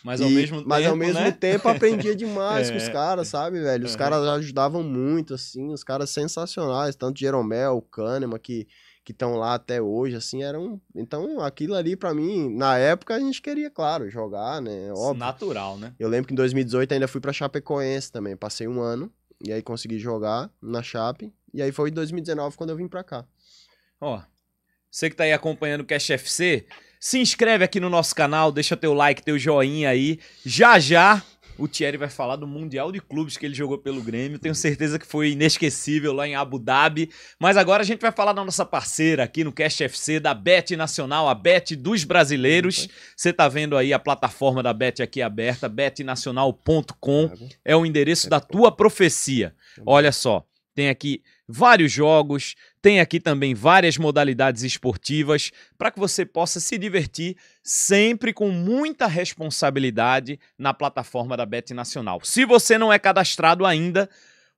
Mas ao E- mesmo tempo, mas ao mesmo né? tempo aprendia demais com os É, caras, sabe, velho? Os Uhum. caras ajudavam muito, assim, os caras sensacionais, tanto Jeromel, o Kahneman, que que estão lá até hoje, assim, eram... Então, aquilo ali, pra mim, na época, a gente queria, claro, jogar, né? Óbvio. Natural, né? Eu lembro que em 2018 ainda fui pra Chapecoense também, passei um ano, e aí consegui jogar na Chape, e aí foi em 2019 quando eu vim pra cá. Ó, você que tá aí acompanhando o Cash FC, se inscreve aqui no nosso canal, deixa teu like, teu joinha aí. Já já o Thierry vai falar do Mundial de Clubes que ele jogou pelo Grêmio. Tenho certeza que foi inesquecível lá em Abu Dhabi. Mas agora a gente vai falar da nossa parceira aqui no Cash FC, da Bet Nacional, a Bet dos brasileiros. Você tá vendo aí a plataforma da Bet aqui aberta, betnacional.com. É o endereço da tua profecia. Olha só, tem aqui vários jogos, tem aqui também várias modalidades esportivas para que você possa se divertir sempre com muita responsabilidade na plataforma da Bet Nacional. Se você não é cadastrado ainda,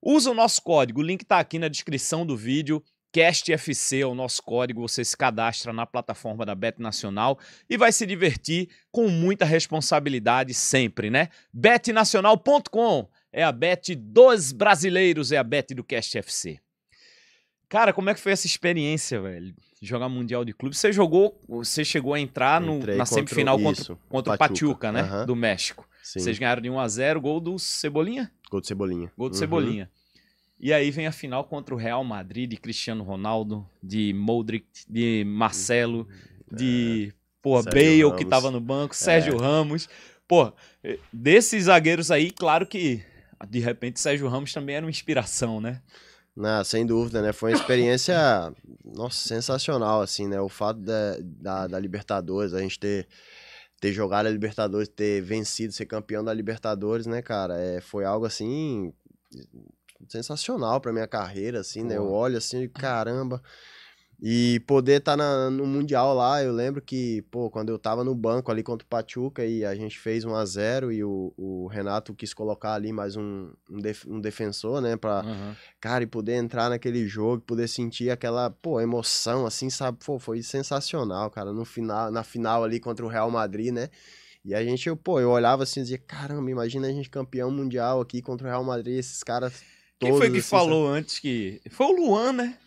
usa o nosso código, o link está aqui na descrição do vídeo. CastFC é o nosso código, você se cadastra na plataforma da Bet Nacional e vai se divertir com muita responsabilidade sempre, né? betnacional.com é a bet dos brasileiros, é a bet do Cast FC. Cara, como é que foi essa experiência, velho? Jogar Mundial de Clube. Você jogou, você chegou a entrar no- Entrei na semifinal contra, isso, contra o Pachuca, Pachuca, né? aham. Do México. Sim, Vocês ganharam de 1 a 0 gol do Cebolinha? gol de Cebolinha. Gol do Uhum. Cebolinha. E aí vem a final contra o Real Madrid, de Cristiano Ronaldo, de Modric, de Marcelo, de pô, É. Sérgio Bale, Ramos. É. que tava no banco, Sérgio Ramos. Pô, desses zagueiros aí, claro que de repente Sérgio Ramos também era uma inspiração, né? Não, sem dúvida, né? Foi uma experiência, nossa, sensacional, assim, né? O fato da, da, da Libertadores, a gente ter, ter jogado a Libertadores, ter vencido, ser campeão da Libertadores, né, cara? É, foi algo, assim, sensacional pra minha carreira, assim, né? Eu olho assim, caramba. E poder estar no Mundial lá, eu lembro que, pô, quando eu tava no banco ali contra o Pachuca e a gente fez 1 a 0 e o, o Renato quis colocar ali mais um, um, def- um defensor, né, pra, Aham. cara, e poder entrar naquele jogo, poder sentir aquela, pô, emoção, assim, sabe? Pô, foi sensacional, cara, no final, na final ali contra o Real Madrid, né? E a gente, eu, pô, eu olhava assim e dizia, caramba, imagina a gente campeão mundial aqui contra o Real Madrid, esses caras Quem foi que assim, falou antes que. Foi o Luan, né?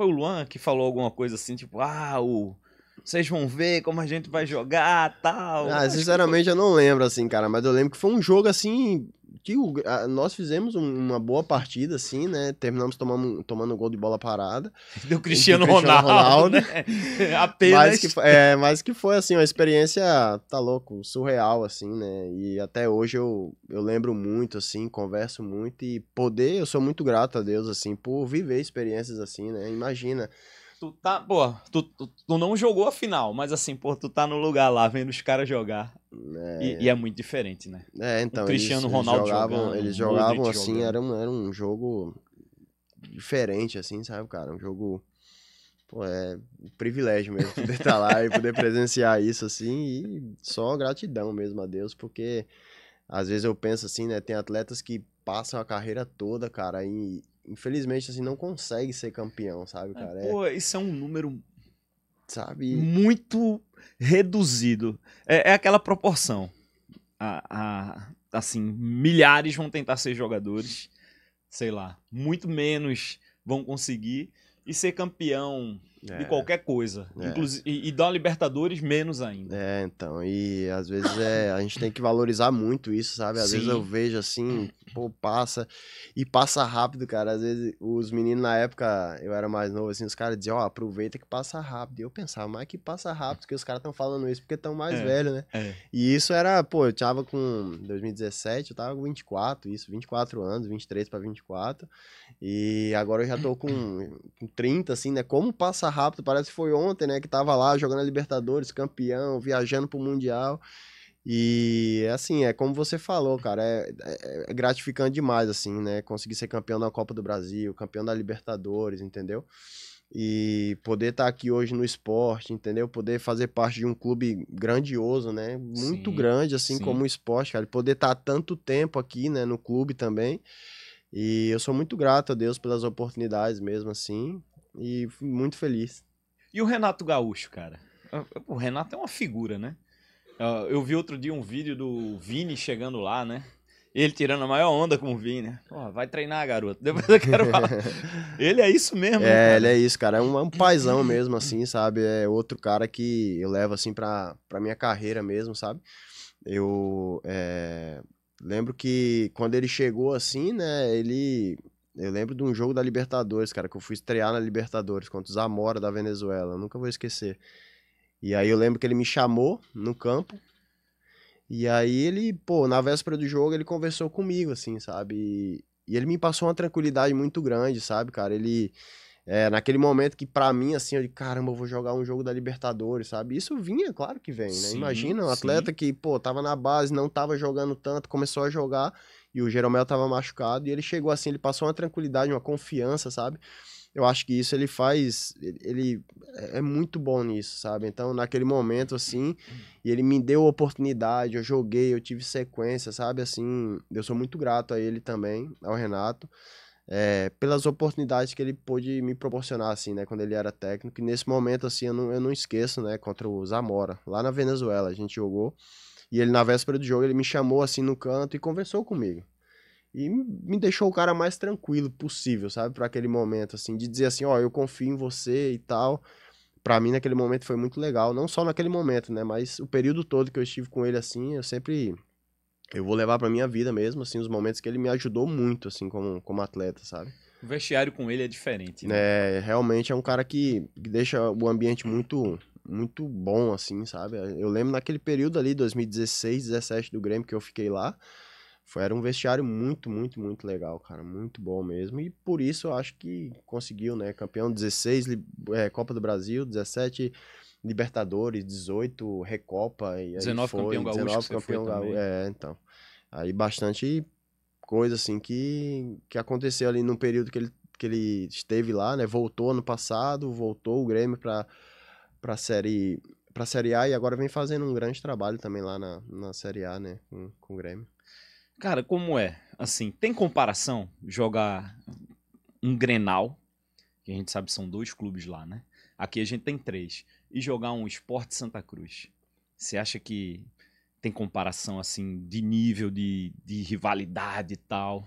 Foi o Luan que falou alguma coisa assim, tipo, ah, o. Vocês vão ver como a gente vai jogar tal. Ah, sinceramente eu não lembro, assim, cara, mas eu lembro que foi um jogo, assim, que o, a, nós fizemos um, uma boa partida, assim, né? Terminamos tomando, tomando um gol de bola parada. Deu Cristiano, Cristiano Ronaldo, Ronaldo. Né? Apenas. Mas que, é, mas que foi, assim, uma experiência, tá louco, surreal, assim, né? E até hoje eu, eu lembro muito, assim, converso muito e poder, eu sou muito grato a Deus, assim, por viver experiências assim, né? Imagina tu tá, pô, tu, tu, tu, não jogou a final, mas assim, pô, tu tá no lugar lá vendo os caras jogar. É... E, e, é muito diferente, né? É, então. O Cristiano eles, Ronaldo eles jogavam, jogando, Eles jogavam assim, jogando. Era, um, era um jogo diferente, assim, sabe, cara? Um jogo. Pô, é um privilégio mesmo poder estar tá lá e poder presenciar isso, assim, e só gratidão mesmo a Deus, porque às vezes eu penso assim, né? Tem atletas que passam a carreira toda, cara, e, infelizmente, assim, não consegue ser campeão, sabe, é, cara? É, pô, isso é um número sabe? Muito reduzido. É, é aquela proporção. A, a, assim, milhares vão tentar ser jogadores, sei lá, muito menos vão conseguir. E ser campeão é. de qualquer coisa. É. E, e da Libertadores, menos ainda. É, então. E às vezes é, a gente tem que valorizar muito isso, sabe? Às Sim. vezes eu vejo assim, pô, passa. E passa rápido, cara. Às vezes os meninos na época, eu era mais novo, assim, os caras diziam, ó, oh, aproveita que passa rápido. E eu pensava, mas que passa rápido, que os caras estão falando isso porque estão mais é. velhos, né? É. E isso era, pô, eu tava com 2017, eu tava com 24, isso, 24 anos, 23 para 24. E agora eu já tô com, com 30, assim, né? Como passa rápido, parece que foi ontem, né? Que tava lá jogando a Libertadores, campeão, viajando pro Mundial. E assim, é como você falou, cara, é, é, é, gratificante demais, assim, né? Conseguir ser campeão da Copa do Brasil, campeão da Libertadores, entendeu? E poder estar tá aqui hoje no esporte, entendeu? Poder fazer parte de um clube grandioso, né? Muito sim, grande, assim sim. como o esporte, cara. Poder estar tá tanto tempo aqui, né, no clube também. E eu sou muito grato a Deus pelas oportunidades mesmo, assim. E muito feliz. E o Renato Gaúcho, cara? O Renato é uma figura, né? Eu vi outro dia um vídeo do Vini chegando lá, né? Ele tirando a maior onda com o Vini. Pô, vai treinar, garoto. Depois eu quero falar. ele é isso mesmo, É, ele é isso, cara. É um, é um paizão mesmo, assim, sabe? É outro cara que eu levo, assim, pra, pra minha carreira mesmo, sabe? Eu é, lembro que quando ele chegou, assim, né? Ele eu lembro de um jogo da Libertadores, cara, que eu fui estrear na Libertadores contra o Zamora da Venezuela. Nunca vou esquecer. E aí eu lembro que ele me chamou no campo. E aí ele, pô, na véspera do jogo, ele conversou comigo, assim, sabe? E, ele me passou uma tranquilidade muito grande, sabe, cara? Ele. É, naquele momento que para mim, assim, eu de caramba, eu vou jogar um jogo da Libertadores, sabe? Isso vinha, claro que vem, né? Sim, Imagina um atleta sim. que, pô, tava na base, não tava jogando tanto, começou a jogar e o Jeromel tava machucado, e ele chegou assim, ele passou uma tranquilidade, uma confiança, sabe? Eu acho que isso ele faz, ele é, é muito bom nisso, sabe? Então, naquele momento, assim, e ele me deu oportunidade, eu joguei, eu tive sequência, sabe? Assim, eu sou muito grato a ele também, ao Renato, é, pelas oportunidades que ele pôde me proporcionar, assim, né? Quando ele era técnico. E nesse momento, assim, eu não, eu não esqueço, né? Contra o Zamora, lá na Venezuela, a gente jogou. E ele, na véspera do jogo, ele me chamou assim no canto e conversou comigo. E me deixou o cara mais tranquilo possível, sabe? para aquele momento, assim, de dizer assim: ó, eu confio em você e tal. Pra mim, naquele momento foi muito legal. Não só naquele momento, né? Mas o período todo que eu estive com ele, assim, eu sempre. Eu vou levar pra minha vida mesmo, assim, os momentos que ele me ajudou muito, assim, como, como atleta, sabe? O vestiário com ele é diferente, né? É, realmente é um cara que deixa o ambiente muito muito bom, assim, sabe? Eu lembro naquele período ali, 2016, 17 do Grêmio, que eu fiquei lá, foi, era um vestiário muito, muito, muito legal, cara, muito bom mesmo, e por isso eu acho que conseguiu, né, campeão 16, é, Copa do Brasil, 17 Libertadores, 18 Recopa, e 19 foi, campeão gaúcho, 19 campeão gaúcho, é, então, aí bastante coisa, assim, que, que aconteceu ali no período que ele, que ele esteve lá, né, voltou ano passado, voltou o Grêmio para para série para série A e agora vem fazendo um grande trabalho também lá na, na série A, né, com, com o Grêmio. Cara, como é? Assim, tem comparação jogar um Grenal, que a gente sabe são dois clubes lá, né? Aqui a gente tem três. E jogar um Esporte Santa Cruz. Você acha que tem comparação, assim, de nível de, de rivalidade e tal?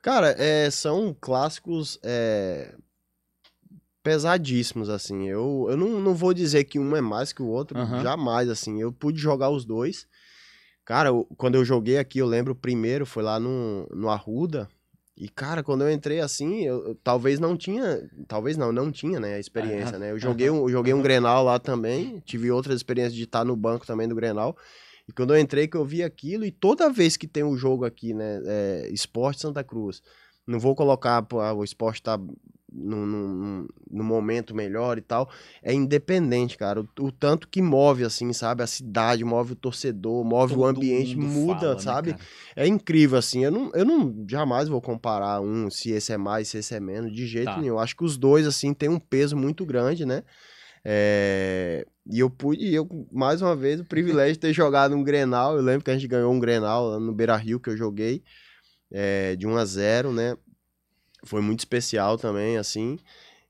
Cara, é, são clássicos é, pesadíssimos, assim. Eu, eu não, não vou dizer que um é mais que o outro, uhum. jamais, assim. Eu pude jogar os dois. Cara, eu- quando eu joguei aqui, eu lembro o primeiro, foi lá no, no Arruda. E, cara, quando eu entrei assim, eu, eu talvez não tinha. Talvez não, não tinha, né? A experiência, né? Eu joguei, um, eu joguei um Grenal lá também. Tive outras experiências de estar no banco também do Grenal. E quando eu entrei, que eu vi aquilo, e toda vez que tem um jogo aqui, né? É, Esporte Santa Cruz. Não vou colocar, pô, ah, o esporte tá num, num, num momento melhor e tal. É independente, cara. O, o tanto que move, assim, sabe? A cidade, move o torcedor, move o Todo ambiente, mundo muda, fala, né, sabe? cara? É incrível, assim. Eu não, eu não jamais vou comparar um, se esse é mais, se esse é menos, de jeito Tá. nenhum. Eu acho que os dois, assim, têm um peso muito grande, né? É, E eu pude, eu, mais uma vez, o privilégio de ter jogado um Grenal. Eu lembro que a gente ganhou um Grenal lá no Beira Rio que eu joguei, é, de 1 a 0 né? Foi muito especial também, assim.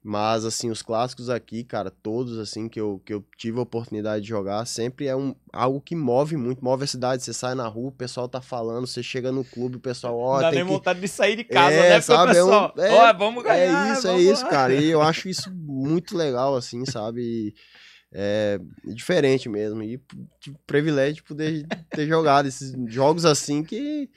Mas, assim, os clássicos aqui, cara, todos, assim, que eu, que eu tive a oportunidade de jogar, sempre é um, algo que move muito, move a cidade. Você sai na rua, o pessoal tá falando, você chega no clube, o pessoal, ó, Não dá nem que... vontade de sair de casa, É, né? Sabe, o é um- pessoal, é- ó, vamos ganhar. É isso, é isso, lá. cara. E eu acho isso muito legal, assim, sabe? E é diferente mesmo. E tive o privilégio de poder ter jogado esses jogos assim que,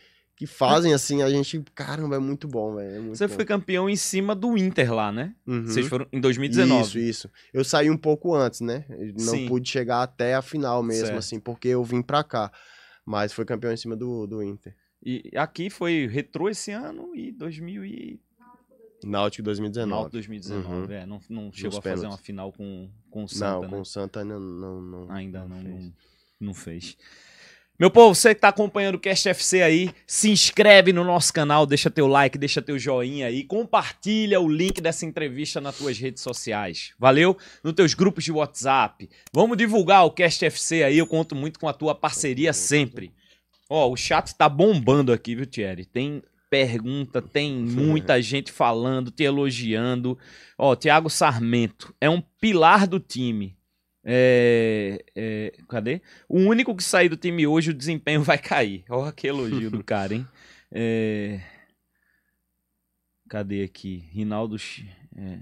que fazem assim a gente. Caramba, é muito bom, velho. é Você bom. foi campeão em cima do Inter lá, né? Uhum. Vocês foram em 2019. Isso, isso. Eu saí um pouco antes, né? Eu Não Sim. pude chegar até a final mesmo, Certo. assim, porque eu vim pra cá. Mas foi campeão em cima do, do Inter. E aqui foi retrô esse ano e 2000 e... Náutico 2019. Náutico 2019. Uhum. É, não, não chegou a fazer pênaltis. uma final com, com o Santa, Não, né? com o Santa ainda não. não Ainda não, fez. não, não fez. Meu povo, você que tá acompanhando o Cast FC aí, se inscreve no nosso canal, deixa teu like, deixa teu joinha aí, compartilha o link dessa entrevista nas tuas redes sociais. Valeu? Nos teus grupos de WhatsApp. Vamos divulgar o Cast FC aí, eu conto muito com a tua parceria sempre. Ó, o chat tá bombando aqui, viu, Thierry? Tem pergunta, tem muita gente falando, te elogiando. Ó, Thiago Sarmento é um pilar do time. É, é, cadê? O único que sair do time hoje, o desempenho vai cair. Olha que elogio do cara, hein? É, cadê aqui? Rinaldo é,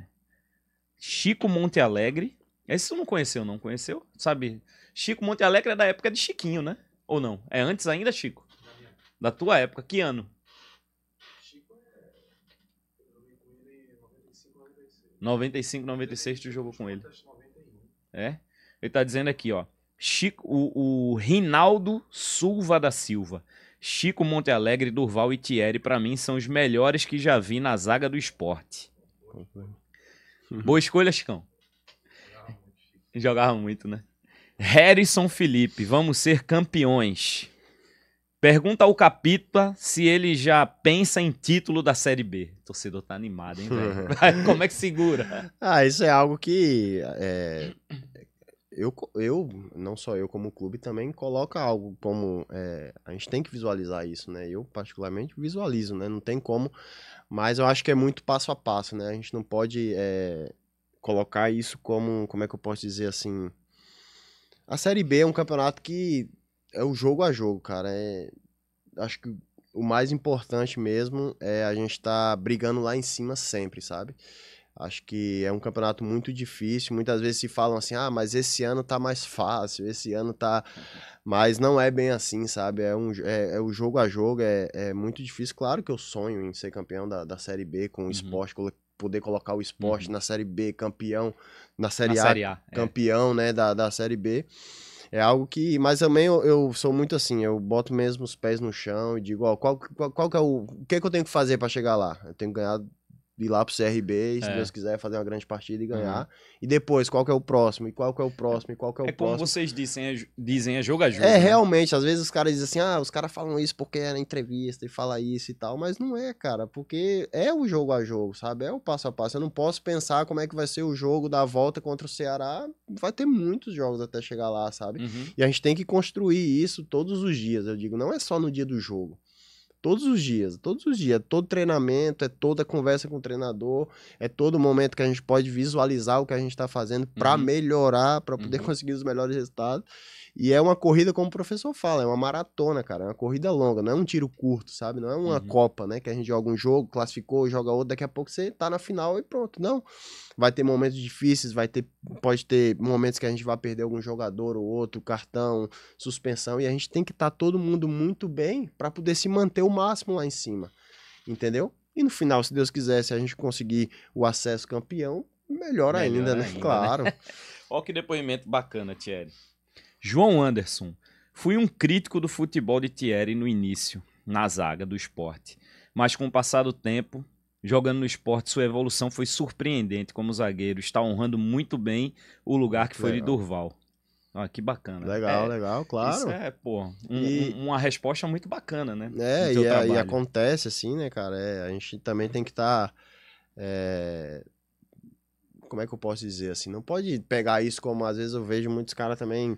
Chico Monte Alegre. Esse tu não conheceu, não conheceu? Sabe? Chico Monte Alegre é da época de Chiquinho, né? Ou não? É antes ainda, Chico? Da tua época. Que ano? 95, 96 tu jogou com ele. É? Ele tá dizendo aqui, ó. Chico, o, o Rinaldo Silva da Silva. Chico Monte Alegre, Durval e Thierry, pra mim, são os melhores que já vi na zaga do esporte. Boa escolha, Chicão. Jogava muito, né? Harrison Felipe, vamos ser campeões. Pergunta ao Capita se ele já pensa em título da Série B. O torcedor tá animado, hein, velho? Como é que segura? Ah, isso é algo que é, eu, eu, não só eu como clube, também coloca algo como é, a gente tem que visualizar isso, né? Eu particularmente visualizo, né? Não tem como, mas eu acho que é muito passo a passo, né? A gente não pode é, colocar isso como, como é que eu posso dizer assim? A Série B é um campeonato que é o jogo a jogo, cara. É, acho que o mais importante mesmo é a gente estar brigando lá em cima sempre, sabe? Acho que é um campeonato muito difícil. Muitas vezes se falam assim, ah, mas esse ano tá mais fácil, esse ano tá. Mas não é bem assim, sabe? É, um, é, é o jogo a jogo, é, é muito difícil. Claro que eu sonho em ser campeão da, da Série B com o Uhum. esporte, poder colocar o esporte Uhum. na Série B, campeão, na Série Na A, Série A. é. campeão, né, da, da Série B. É algo que. Mas também eu, eu sou muito assim, eu boto mesmo os pés no chão e digo, ó, qual, qual, qual que é o. O que, que eu tenho que fazer pra chegar lá? Eu tenho que ganhar. Ir lá pro CRB e, se É. Deus quiser, fazer uma grande partida e ganhar. E depois, qual que é o próximo? E qual que é o próximo? E qual que é o É como próximo? vocês dizem, é, dizem, é jogo a jogo. É, né? realmente, às vezes os caras dizem assim, ah, os caras falam isso porque é na entrevista e fala isso e tal, mas não é, cara, porque é o jogo a jogo, sabe? É o passo a passo. Eu não posso pensar como é que vai ser o jogo da volta contra o Ceará, vai ter muitos jogos até chegar lá, sabe? Uhum. E a gente tem que construir isso todos os dias, eu digo, não é só no dia do jogo. Todos os dias, todos os dias, todo treinamento, é toda conversa com o treinador, é todo momento que a gente pode visualizar o que a gente está fazendo para Uhum. melhorar, para poder Uhum. conseguir os melhores resultados. E é uma corrida, como o professor fala, é uma maratona, cara. É uma corrida longa, não é um tiro curto, sabe? Não é uma Uhum. Copa, né? Que a gente joga um jogo, classificou, joga outro, daqui a pouco você tá na final e pronto. Não. Vai ter momentos difíceis, vai ter. Pode ter momentos que a gente vai perder algum jogador ou outro, cartão, suspensão, e a gente tem que estar todo mundo muito bem para poder se manter o máximo lá em cima. Entendeu? E no final, se Deus quiser, se a gente conseguir o acesso campeão, melhor, Melhor ainda, né? ainda, né? Claro. Ó que depoimento bacana, Thierry. João Anderson. Fui um crítico do futebol de Thierry no início, na zaga do esporte. Mas com o passar do tempo, jogando no esporte, sua evolução foi surpreendente como zagueiro. Está honrando muito bem o lugar que foi de Legal. Durval. Ó, que bacana. Legal, É, legal, claro. Isso é, pô, um- E- um- uma resposta muito bacana, né? É, e, a- e trabalho. acontece assim, né, cara? É, a gente também tem que estar. Como é que eu posso dizer assim? Não pode pegar isso como às vezes eu vejo muitos caras também.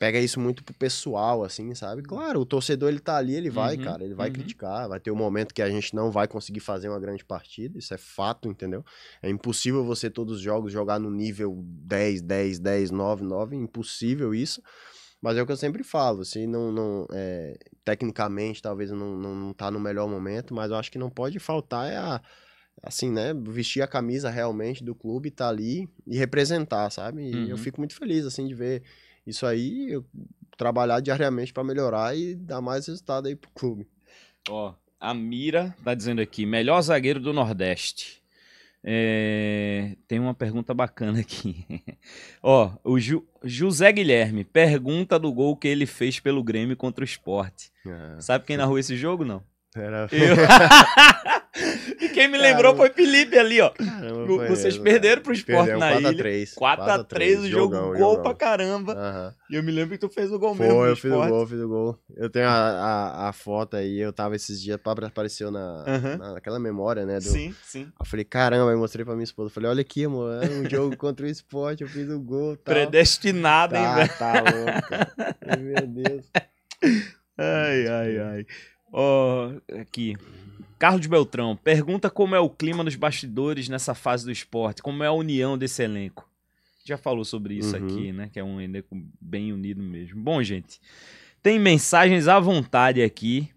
Pega isso muito pro pessoal, assim, sabe? Claro, o torcedor ele tá ali, ele vai, Uhum, cara, ele vai uhum. criticar, vai ter um momento que a gente não vai conseguir fazer uma grande partida, isso é fato, entendeu? É impossível você todos os jogos jogar no nível 10, 10, 10, 9, 9, impossível isso. Mas é o que eu sempre falo, se não, não é, tecnicamente talvez não, não, não tá no melhor momento, mas eu acho que não pode faltar é a, assim, né, vestir a camisa realmente do clube, tá ali e representar, sabe? E eu Uhum. fico muito feliz, assim, de ver isso aí, eu trabalhar diariamente para melhorar e dar mais resultado aí pro clube. Ó, a Mira tá dizendo aqui, melhor zagueiro do Nordeste. É, tem uma pergunta bacana aqui. Ó, o Ju- José Guilherme pergunta do gol que ele fez pelo Grêmio contra o Sport. Sabe quem narrou esse jogo, não? Era... Eu. e quem me lembrou Caramba. foi Felipe ali, ó. Caramba, foi Vocês mesmo, perderam pro Sport Perdeu, na 4 a ilha. 3, 4x3 o jogo, jogão, gol jogão. pra caramba. Aham. E eu me lembro que tu fez o gol mesmo. Foi, eu fiz o gol, fiz o gol. Eu tenho a, a, a foto aí, eu tava esses dias, apareceu na, na- naquela memória, né? Do... Sim, sim. Eu falei, caramba, eu mostrei pra minha esposa. Eu falei, olha aqui, amor, é um jogo contra o esporte, eu fiz o gol. Tal. Predestinado, hein, Tá, velho? tá louco. Meu Deus. Ai, ai, ai. Ó, aqui. Carlos Beltrão, pergunta como é o clima nos bastidores nessa fase do esporte, como é a união desse elenco. Já falou sobre isso Uhum. aqui, né? Que é um elenco bem unido mesmo. Bom, gente, tem mensagens à vontade aqui.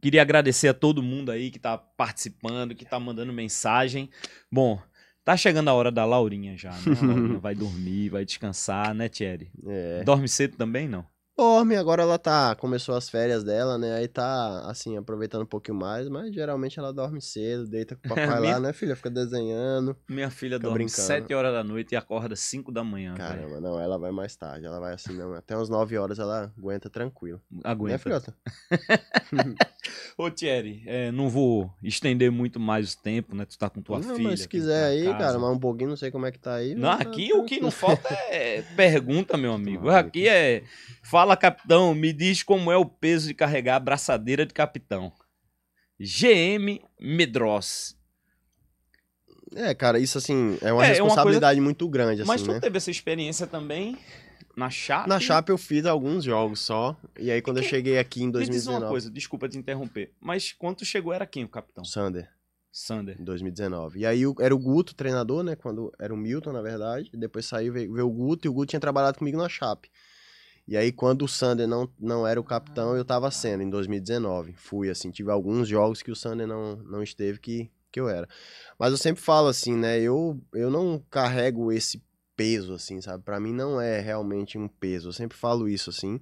Queria agradecer a todo mundo aí que tá participando, que tá mandando mensagem. Bom, tá chegando a hora da Laurinha já, né? A Laurinha vai dormir, vai descansar, né, Thierry? É. Dorme cedo também, não? Dorme, agora ela tá, começou as férias dela, né? Aí tá, assim, aproveitando um pouquinho mais, mas geralmente ela dorme cedo, deita com o papai Minha- lá, né, filha? Fica desenhando. Minha filha dorme brincando. 7 horas da noite e acorda 5 da manhã. Caramba, não, ela vai mais tarde, ela vai assim, não, até umas 9 horas ela aguenta tranquilo. Né, Aguenta. filhota? Ô, Thierry, é, não vou estender muito mais o tempo, né? Tu tá com tua não, filha. mas se quiser aí, casa. cara, mais um pouquinho, não sei como é que tá aí. Não, mas tá aqui o que não falta é pergunta, meu amigo. Aqui é. Fala, capitão, me diz como é o peso de carregar a braçadeira de capitão. GM Medros. É, cara, isso assim, é uma É, é uma responsabilidade muito grande, assim, Mas tu né? teve essa experiência também na Chape? Na Chape eu fiz alguns jogos só, e aí quando eu que- cheguei aqui em Me diz 2019... uma coisa, desculpa te interromper. Mas quando chegou era quem o capitão? Sander. Sander. Em 2019. E aí era o Guto, treinador, né? Quando era o Milton, na verdade. E depois saiu, veio, veio o Guto, e o Guto tinha trabalhado comigo na Chape. E aí, quando o Sander não, não era o capitão, eu tava sendo, em 2019. Fui, assim, tive alguns jogos que o Sander não, não esteve que, que eu era. Mas eu sempre falo assim, né? Eu, eu não carrego esse peso, assim, sabe? Pra mim não é realmente um peso. Eu sempre falo isso, assim.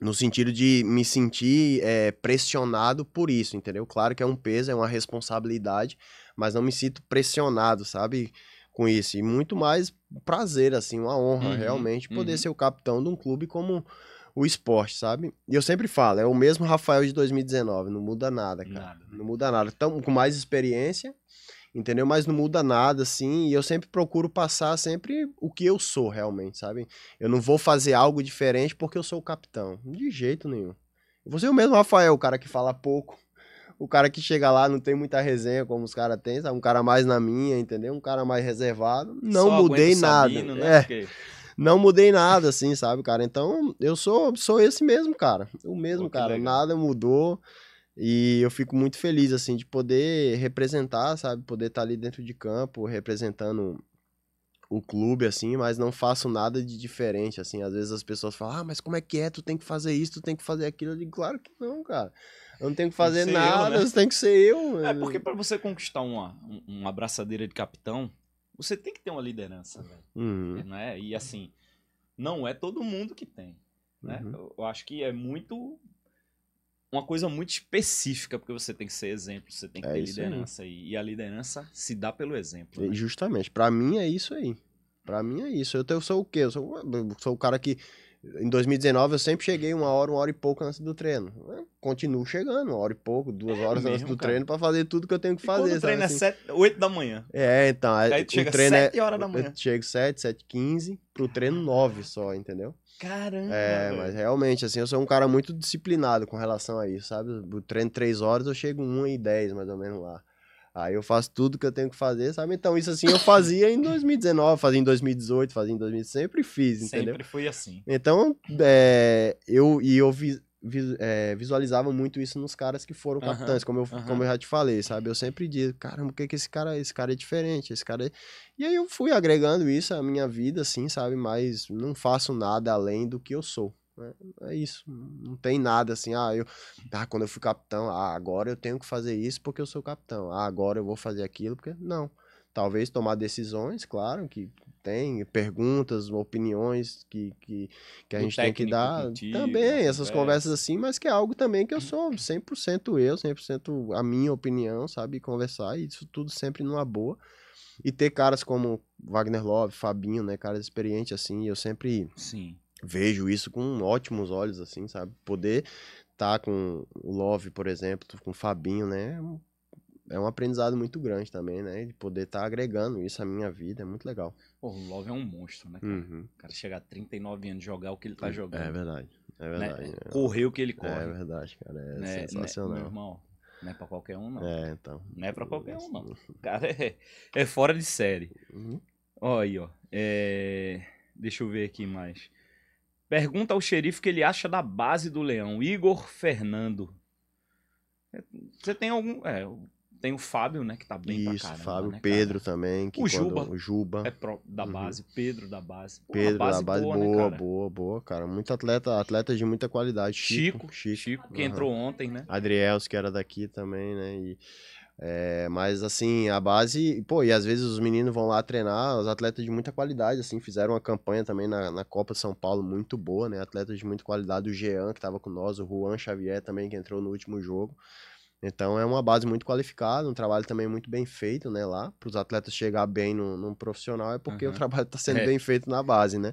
No sentido de me sentir é, pressionado por isso, entendeu? Claro que é um peso, é uma responsabilidade, mas não me sinto pressionado, sabe? Com isso. E muito mais prazer, assim, uma honra, Uhum, realmente, poder uhum. ser o capitão de um clube como o esporte, sabe? E eu sempre falo, é o mesmo Rafael de 2019, não muda nada, cara. Nada, né? Não muda nada. Estamos com mais experiência, entendeu? Mas não muda nada, assim, e eu sempre procuro passar sempre o que eu sou, realmente, sabe? Eu não vou fazer algo diferente porque eu sou o capitão. De jeito nenhum. Eu vou ser o mesmo Rafael, o cara que fala pouco, o cara que chega lá, não tem muita resenha como os caras têm, sabe? Um cara mais na minha, entendeu? Um cara mais reservado. Não Só mudei nada. Sabino, né? É, Porque- não mudei nada, assim, sabe, cara? Então, eu sou, sou esse mesmo, cara. O mesmo, Pô, cara. legal. Nada mudou. E eu fico muito feliz, assim, de poder representar, sabe? Poder estar ali dentro de campo, representando o clube, assim, mas não faço nada de diferente, assim. Às vezes as pessoas falam, ah, mas como é que é? Tu tem que fazer isso, tu tem que fazer aquilo. Eu digo, claro que não, cara. Eu não tenho que fazer ser nada, eu, né? tem que ser eu. É porque pra você conquistar uma, um- uma abraçadeira de capitão, você tem que ter uma liderança, velho. Uhum, Né? E assim, não é todo mundo que tem. Né? uhum. Eu, acho que é muito. Uma coisa muito específica, porque você tem que ser exemplo, você tem que É ter liderança. E, e a liderança se dá pelo exemplo. Né? Justamente, pra mim é isso aí. Pra mim é isso. Eu, eu sou o quê? Eu sou, eu sou o cara que. Em 2019 eu sempre cheguei uma hora, uma hora e pouco antes do treino. Eu continuo chegando, uma hora e pouco, duas É horas antes mesmo, do cara? treino pra fazer tudo que eu tenho que E fazer. o treino é assim? 7, 8 da manhã. É, então. Aí tu o chega treino 7 é, horas da manhã. Eu chego 7, 7, 15, pro treino 9 só, entendeu? Caramba! É, mas realmente, assim, eu sou um cara muito disciplinado com relação a isso, sabe? O treino 3 horas, eu chego 1 e 10, mais ou menos lá. Aí eu faço tudo que eu tenho que fazer, sabe? Então, isso assim eu fazia em 2019, fazia em 2018, fazia em 2000, sempre fiz, entendeu? Sempre foi assim. Então, é, eu e eu vi- vi- é, visualizava muito isso nos caras que foram capitães, como, eu, aham. como eu já te falei, sabe? Eu sempre digo, caramba, o que que esse cara, esse cara é diferente, esse cara é... E aí eu fui agregando isso à minha vida, assim, sabe? Mas não faço nada além do que eu sou. Né? É isso, não tem nada assim, ah, eu, ah, quando eu fui capitão, ah, agora eu tenho que fazer isso porque eu sou capitão, ah, agora eu vou fazer aquilo porque, não. Talvez tomar decisões, claro, que tem perguntas, opiniões que, que, que a gente tem que dar contigo, também, essas conversa. conversas assim, mas que é algo também que eu sou 100% eu, 100% a minha opinião, sabe? Conversar, e isso tudo sempre numa boa. E ter caras como Wagner Love, Fabinho, né? Caras experientes assim, eu sempre Sim. Vejo isso com ótimos olhos, assim, sabe? Poder estar com o Love, por exemplo, com o Fabinho, né? é um- É um aprendizado muito grande também, né? De poder estar agregando isso à minha vida, é muito legal. Pô, o Love é um monstro, né? cara? Uhum. O cara chegar a 39 anos jogar o que ele tá jogando. É verdade, é né? verdade. né? Correr o que ele corre. É verdade, cara, é né? Né, sensacional. meu irmão, não é pra qualquer um, não. É, então. Não é pra qualquer um, não. O cara é, é fora de série. Uhum. Ó aí, ó. É, Deixa eu ver aqui mais. Pergunta ao xerife o que ele acha da base do Leão, Igor Fernando. É, Você tem algum. É, tem o Fábio, né? Que tá bem pra Isso, caramba. Fábio, né, Pedro cara? também. Que O quando- Juba. O Juba. É pro- da Uhum. base, Pedro da base. Pô, Pedro da base boa, boa, né, boa, cara? boa, cara. Muito atleta, atleta de muita qualidade. Chico, Chico, Chico, que aham. entrou ontem, né? Adriels, que era daqui também, né? E, é, mas assim, a base, pô, e às vezes os meninos vão lá treinar, os atletas de muita qualidade, assim, fizeram uma campanha também na, na Copa São Paulo muito boa, né? Atletas de muita qualidade, o Jean, que tava com nós, o Juan Xavier também, que entrou no último jogo. Então é uma base muito qualificada, um trabalho também muito bem feito, né, lá. Para os atletas chegar bem no, num profissional é porque o Aham. trabalho está sendo É. bem feito na base, né?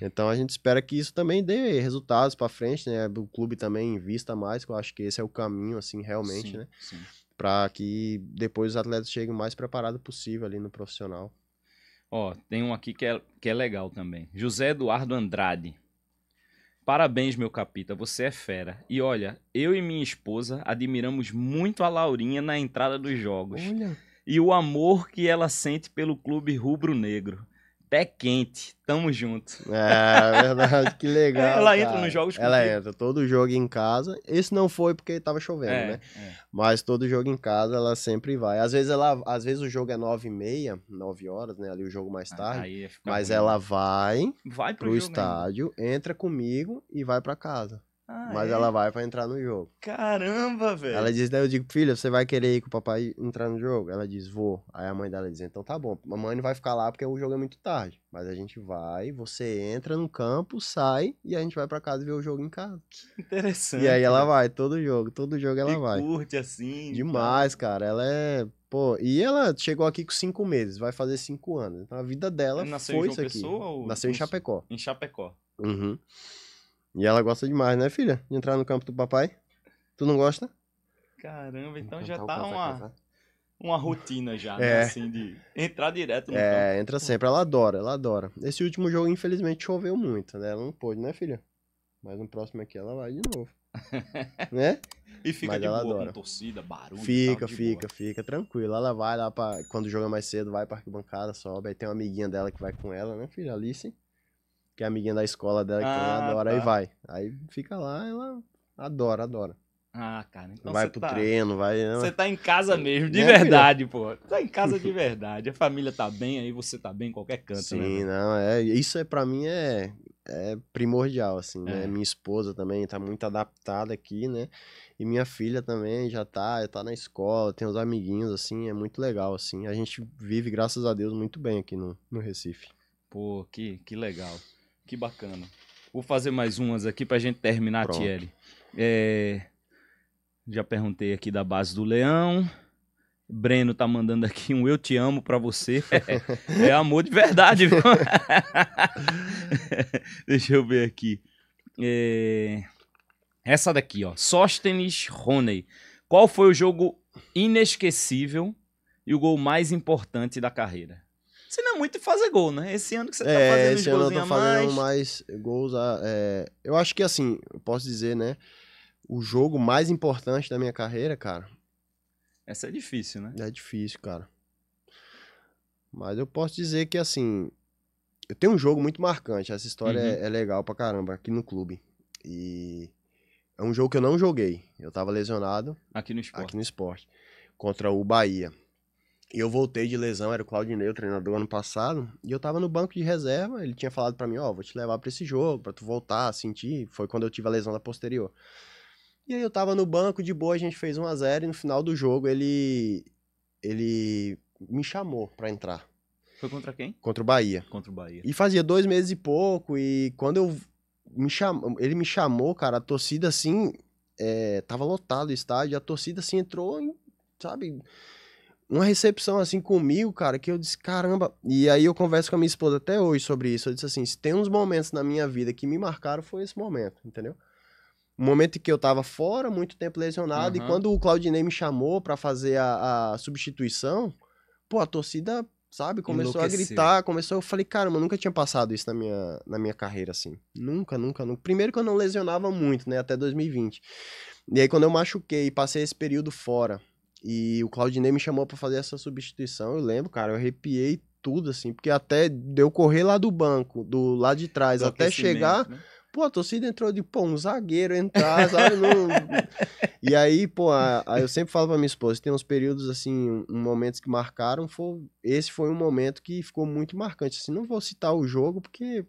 Então a gente espera que isso também dê resultados para frente, né? O clube também invista mais, que eu acho que esse é o caminho, assim, realmente, Sim, né? sim. Para que depois os atletas cheguem o mais preparados possível ali no profissional. Ó, tem um aqui que é, que é legal também. José Eduardo Andrade. Parabéns, meu capita, você é fera. E olha, eu e minha esposa admiramos muito a Laurinha na entrada dos jogos. Olha, E o amor que ela sente pelo clube rubro-negro. Pé quente, tamo junto. é verdade, que legal. Ela entra cara. nos jogos Ela entra todo jogo em casa. Esse não foi porque tava chovendo, É, né? é. Mas todo jogo em casa ela sempre vai. Às vezes ela, às vezes o jogo é nove e meia, nove horas, né? Ali o jogo mais tarde. Aí fica mas ela vai vai pro, pro estádio, entra comigo e vai pra casa. Ah, mas é? ela vai pra entrar no jogo. Caramba, velho. Ela diz, daí eu digo, filha, você vai querer ir com o papai entrar no jogo? Ela diz, vou. Aí a mãe dela diz, então tá bom, mamãe não vai ficar lá porque o jogo é muito tarde. Mas a gente vai, você entra no campo, sai e a gente vai pra casa ver o jogo em casa. Interessante. E aí ela velho. vai, todo jogo, todo jogo ela Que vai. curte assim. Demais, cara. Ela é. Pô, e ela chegou aqui com cinco meses, vai fazer cinco anos. Então a vida dela Ela nasceu em foi João isso aqui. Pessoa ou- Nasceu em Chapecó. Em Chapecó. Uhum. E ela gosta demais, né, filha? De entrar no campo do papai. Tu não gosta? Caramba, então já tá uma, uma rotina já, né? É. Assim, de entrar direto no campo. É, entra sempre. Ela adora, ela adora. Esse último jogo, infelizmente, choveu muito, né? Ela não pôde, né, filha? Mas no próximo aqui ela vai de novo. né? E fica Mas de ela boa, adora. com torcida, barulho. Fica, tal, fica, fica, tranquilo. Ela vai lá pra. Quando joga mais cedo, vai pra arquibancada, sobe. Aí tem uma amiguinha dela que vai com ela, né, filha? Alice. Que é a amiguinha da escola dela que Ah, ela adora. tá. Aí vai. Aí fica lá, ela adora, adora. Ah, cara, então vai pro tá... treino, vai. não, Você tá em casa mesmo, de Né, filha? verdade, pô. Tá em casa de verdade. A família tá bem, aí você tá bem em qualquer canto, Sim, né? velho? não, é, isso é para mim é, é primordial, assim, né? É. Minha esposa também tá muito adaptada aqui, né? E minha filha também já tá, já tá na escola, tem os amiguinhos, assim, é muito legal, assim. A gente vive, graças a Deus, muito bem aqui no, no Recife. Pô, que, que legal. Que bacana. Vou fazer mais umas aqui pra gente terminar, Pronto. Thierry. É, Já perguntei aqui da base do Leão. Breno tá mandando aqui um eu te amo pra você. É, amor de verdade, viu? Deixa eu ver aqui. É, Essa daqui, ó. Sóstenes Roney. Qual foi o jogo inesquecível e o gol mais importante da carreira? Você não é muito fazer gol, né? Esse ano que você tá é, fazendo esse ano eu tô fazendo mais. mais gols. a- é, eu acho que, assim, eu posso dizer, né? O jogo mais importante da minha carreira, cara, Essa é difícil, né? É difícil, cara. Mas eu posso dizer que, assim, eu tenho um jogo muito marcante. Essa história Uhum. é, é legal pra caramba aqui no clube. E é um jogo que eu não joguei. Eu tava lesionado Aqui no esporte. aqui no esporte contra o Bahia. E eu voltei de lesão, era o Claudinei, o treinador ano passado, e eu tava no banco de reserva, ele tinha falado pra mim, ó, vou te levar pra esse jogo, pra tu voltar a sentir, foi quando eu tive a lesão da posterior. E aí eu tava no banco, de boa, a gente fez 1 a 0 e no final do jogo ele ele me chamou pra entrar Foi contra quem? contra o Bahia. Contra o Bahia. E fazia dois meses e pouco, e quando eu me cham... ele me chamou, cara, a torcida assim, é, tava lotado o estádio, a torcida assim entrou, em, sabe, uma recepção assim comigo, cara, que eu disse, caramba. E aí eu converso com a minha esposa até hoje sobre isso. Eu disse assim, se tem uns momentos na minha vida que me marcaram, foi esse momento, entendeu? O momento em que eu tava fora, muito tempo lesionado, e Aham. quando o Claudinei me chamou pra fazer a, a substituição, pô, a torcida, sabe, começou a gritar, começou, eu falei, caramba, eu nunca tinha passado isso na minha, na minha carreira, assim. Nunca, nunca, nunca. Primeiro que eu não lesionava muito, né, até 2020. E aí quando eu machuquei e passei esse período fora, e o Claudinei me chamou pra fazer essa substituição, eu lembro, cara, eu arrepiei tudo, assim, porque até deu correr lá do banco, do lado de trás, Do até chegar, né? Pô, a torcida entrou de, pô, um zagueiro entrar, sabe? Não- E aí, pô, a- aí eu sempre falo pra minha esposa, tem uns períodos, assim, um momentos que marcaram, foi, esse foi um momento que ficou muito marcante, assim, não vou citar o jogo, porque...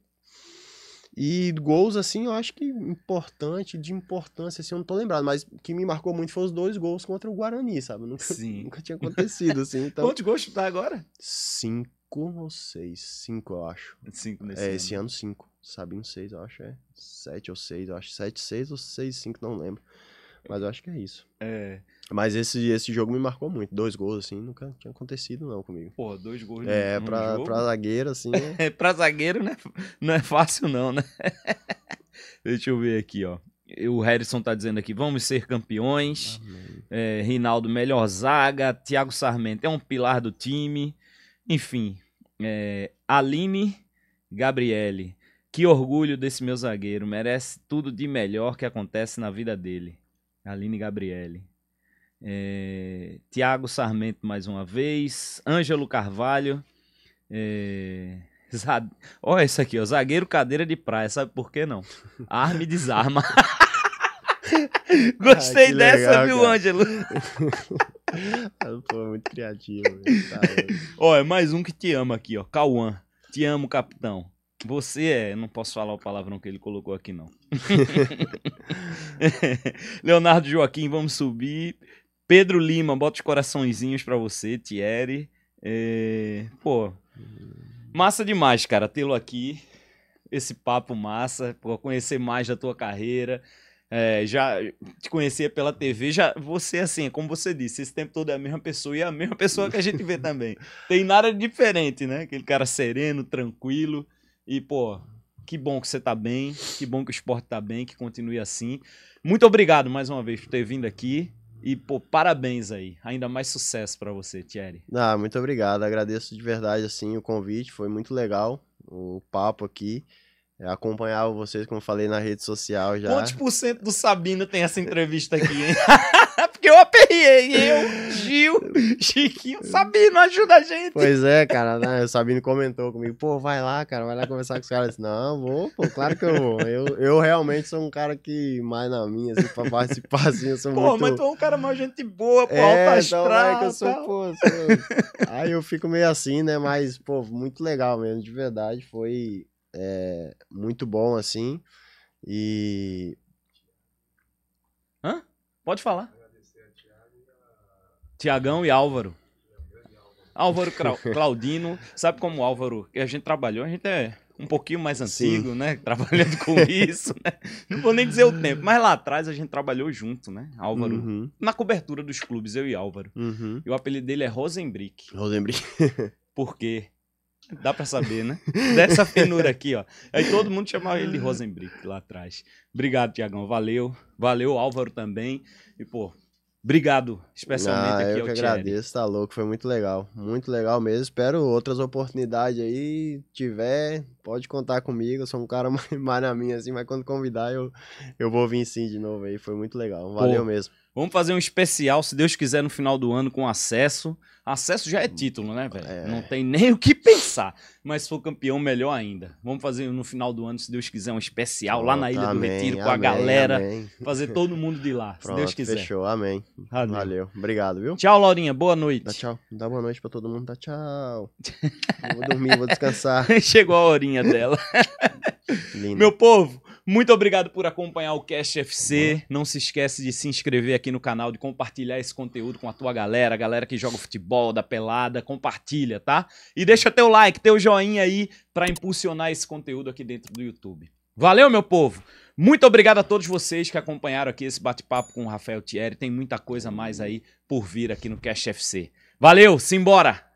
E gols, assim, eu acho que importante, de importância, assim, eu não tô lembrado, mas o que me marcou muito foi os dois gols contra o Guarani, sabe? Nunca, Sim. nunca tinha acontecido, assim, então... Quantos gols tu tá agora? Cinco ou seis? Cinco, eu acho. Cinco nesse É, ano. esse ano cinco. Sabinho seis, eu acho, é. Sete ou seis, eu acho. Sete, seis ou seis, cinco, não lembro. Mas eu acho que é isso. É. Mas esse, esse jogo me marcou muito. Dois gols, assim, nunca tinha acontecido, não, comigo. Porra, dois gols É, pra, jogo. pra zagueiro, assim, é... Pra zagueiro não é, não é fácil, não, né? Deixa eu ver aqui, ó. O Harrison tá dizendo aqui, vamos ser campeões. É, Rinaldo, melhor zaga. Thiago Sarmento é um pilar do time. Enfim, é, Aline Gabriele. Que orgulho desse meu zagueiro. Merece tudo de melhor que acontece na vida dele. Aline Gabriele. É, Tiago Sarmento mais uma vez. Ângelo Carvalho. É, za- Olha isso aqui, ó. Zagueiro cadeira de praia. Sabe por que não? Arma e desarma. Gostei Ah, dessa, legal, viu, cara. Ângelo? Ah, Pô, muito criativo. Tá. Ó, é mais um que te ama aqui, ó. Cauã. Te amo, capitão. Você é. Não posso falar o palavrão que ele colocou aqui, não. Leonardo Joaquim, vamos subir. Pedro Lima, bota os coraçõezinhos pra você, Thierry. É, Pô, massa demais, cara, tê-lo aqui. Esse papo massa, pô, conhecer mais da tua carreira. É, já te conhecia pela TV, já você assim, como você disse, esse tempo todo é a mesma pessoa e é a mesma pessoa que a gente vê também. Tem nada diferente, né? Aquele cara sereno, tranquilo e pô, que bom que você tá bem, que bom que o esporte tá bem, que continue assim. Muito obrigado mais uma vez por ter vindo aqui e pô, parabéns aí. Ainda mais sucesso pra você, Thierry. Ah, muito obrigado. Agradeço de verdade, assim, o convite. Foi muito legal o papo aqui. Eu acompanhava vocês, como eu falei, na rede social já. Quantos por cento do Sabino tem essa entrevista aqui, hein? porque eu aperriei. Eu, Gil, Chiquinho, Sabino, ajuda a gente. Pois é, cara, né? O Sabino comentou comigo, pô, vai lá, cara, vai lá conversar com os caras. Eu disse, não, vou, pô, claro que eu vou. Eu, eu realmente sou um cara que, mais na minha, assim, pra participar, assim, eu sou Pô, muito... mas tu é um cara mais gente boa, pô, É, alta então, astral. é que eu sou, pô, sou- Aí eu fico meio assim, né? Mas, pô, muito legal mesmo, de verdade. Foi é, muito bom, assim. E Hã? Pode falar. Tiagão e Álvaro. Álvaro Claudino, sabe como Álvaro, a gente trabalhou, a gente é um pouquinho mais Sim. antigo, né? Trabalhando com isso, né? Não vou nem dizer o tempo, mas lá atrás a gente trabalhou junto, né? Álvaro, Uhum, na cobertura dos clubes, eu e Álvaro. uhum. E o apelido dele é Rosenbrick. Rosenbrick. Por quê? Dá pra saber, né? Dessa finura aqui, ó. Aí todo mundo chamava ele de Rosenbrick lá atrás. Obrigado, Tiagão. Valeu. Valeu, Álvaro também. E, pô, obrigado especialmente Ah, aqui eu ao que agradeço, tá louco, foi muito legal. Muito legal mesmo. Espero outras oportunidades aí. Tiver, pode contar comigo. Eu sou um cara mais, mais na minha, assim, mas quando convidar, eu, eu vou vir sim de novo aí. Foi muito legal. Valeu Pô, mesmo. Vamos fazer um especial, se Deus quiser, no final do ano com acesso. Acesso já é título, né, velho? É. Não tem nem o que pensar. Mas se for campeão, melhor ainda. Vamos fazer no final do ano, se Deus quiser, um especial lá na Ilha do amém, Retiro com a amém, galera. amém. Fazer todo mundo de lá, se Pronto, Deus quiser. fechou. Amém. Valeu. Valeu. Obrigado, viu? Tchau, Laurinha. Boa noite. Dá tchau. Dá boa noite pra todo mundo. Dá tchau. vou dormir, vou descansar. Chegou a horinha dela. Lindo. Meu povo, muito obrigado por acompanhar o Cast FC. Não se esquece de se inscrever aqui no canal, de compartilhar esse conteúdo com a tua galera, a galera que joga futebol, da pelada, compartilha, tá? E deixa teu like, teu joinha aí pra impulsionar esse conteúdo aqui dentro do YouTube. Valeu, meu povo. Muito obrigado a todos vocês que acompanharam aqui esse bate-papo com o Rafael Thierry. Tem muita coisa mais aí por vir aqui no Cast FC. Valeu, simbora!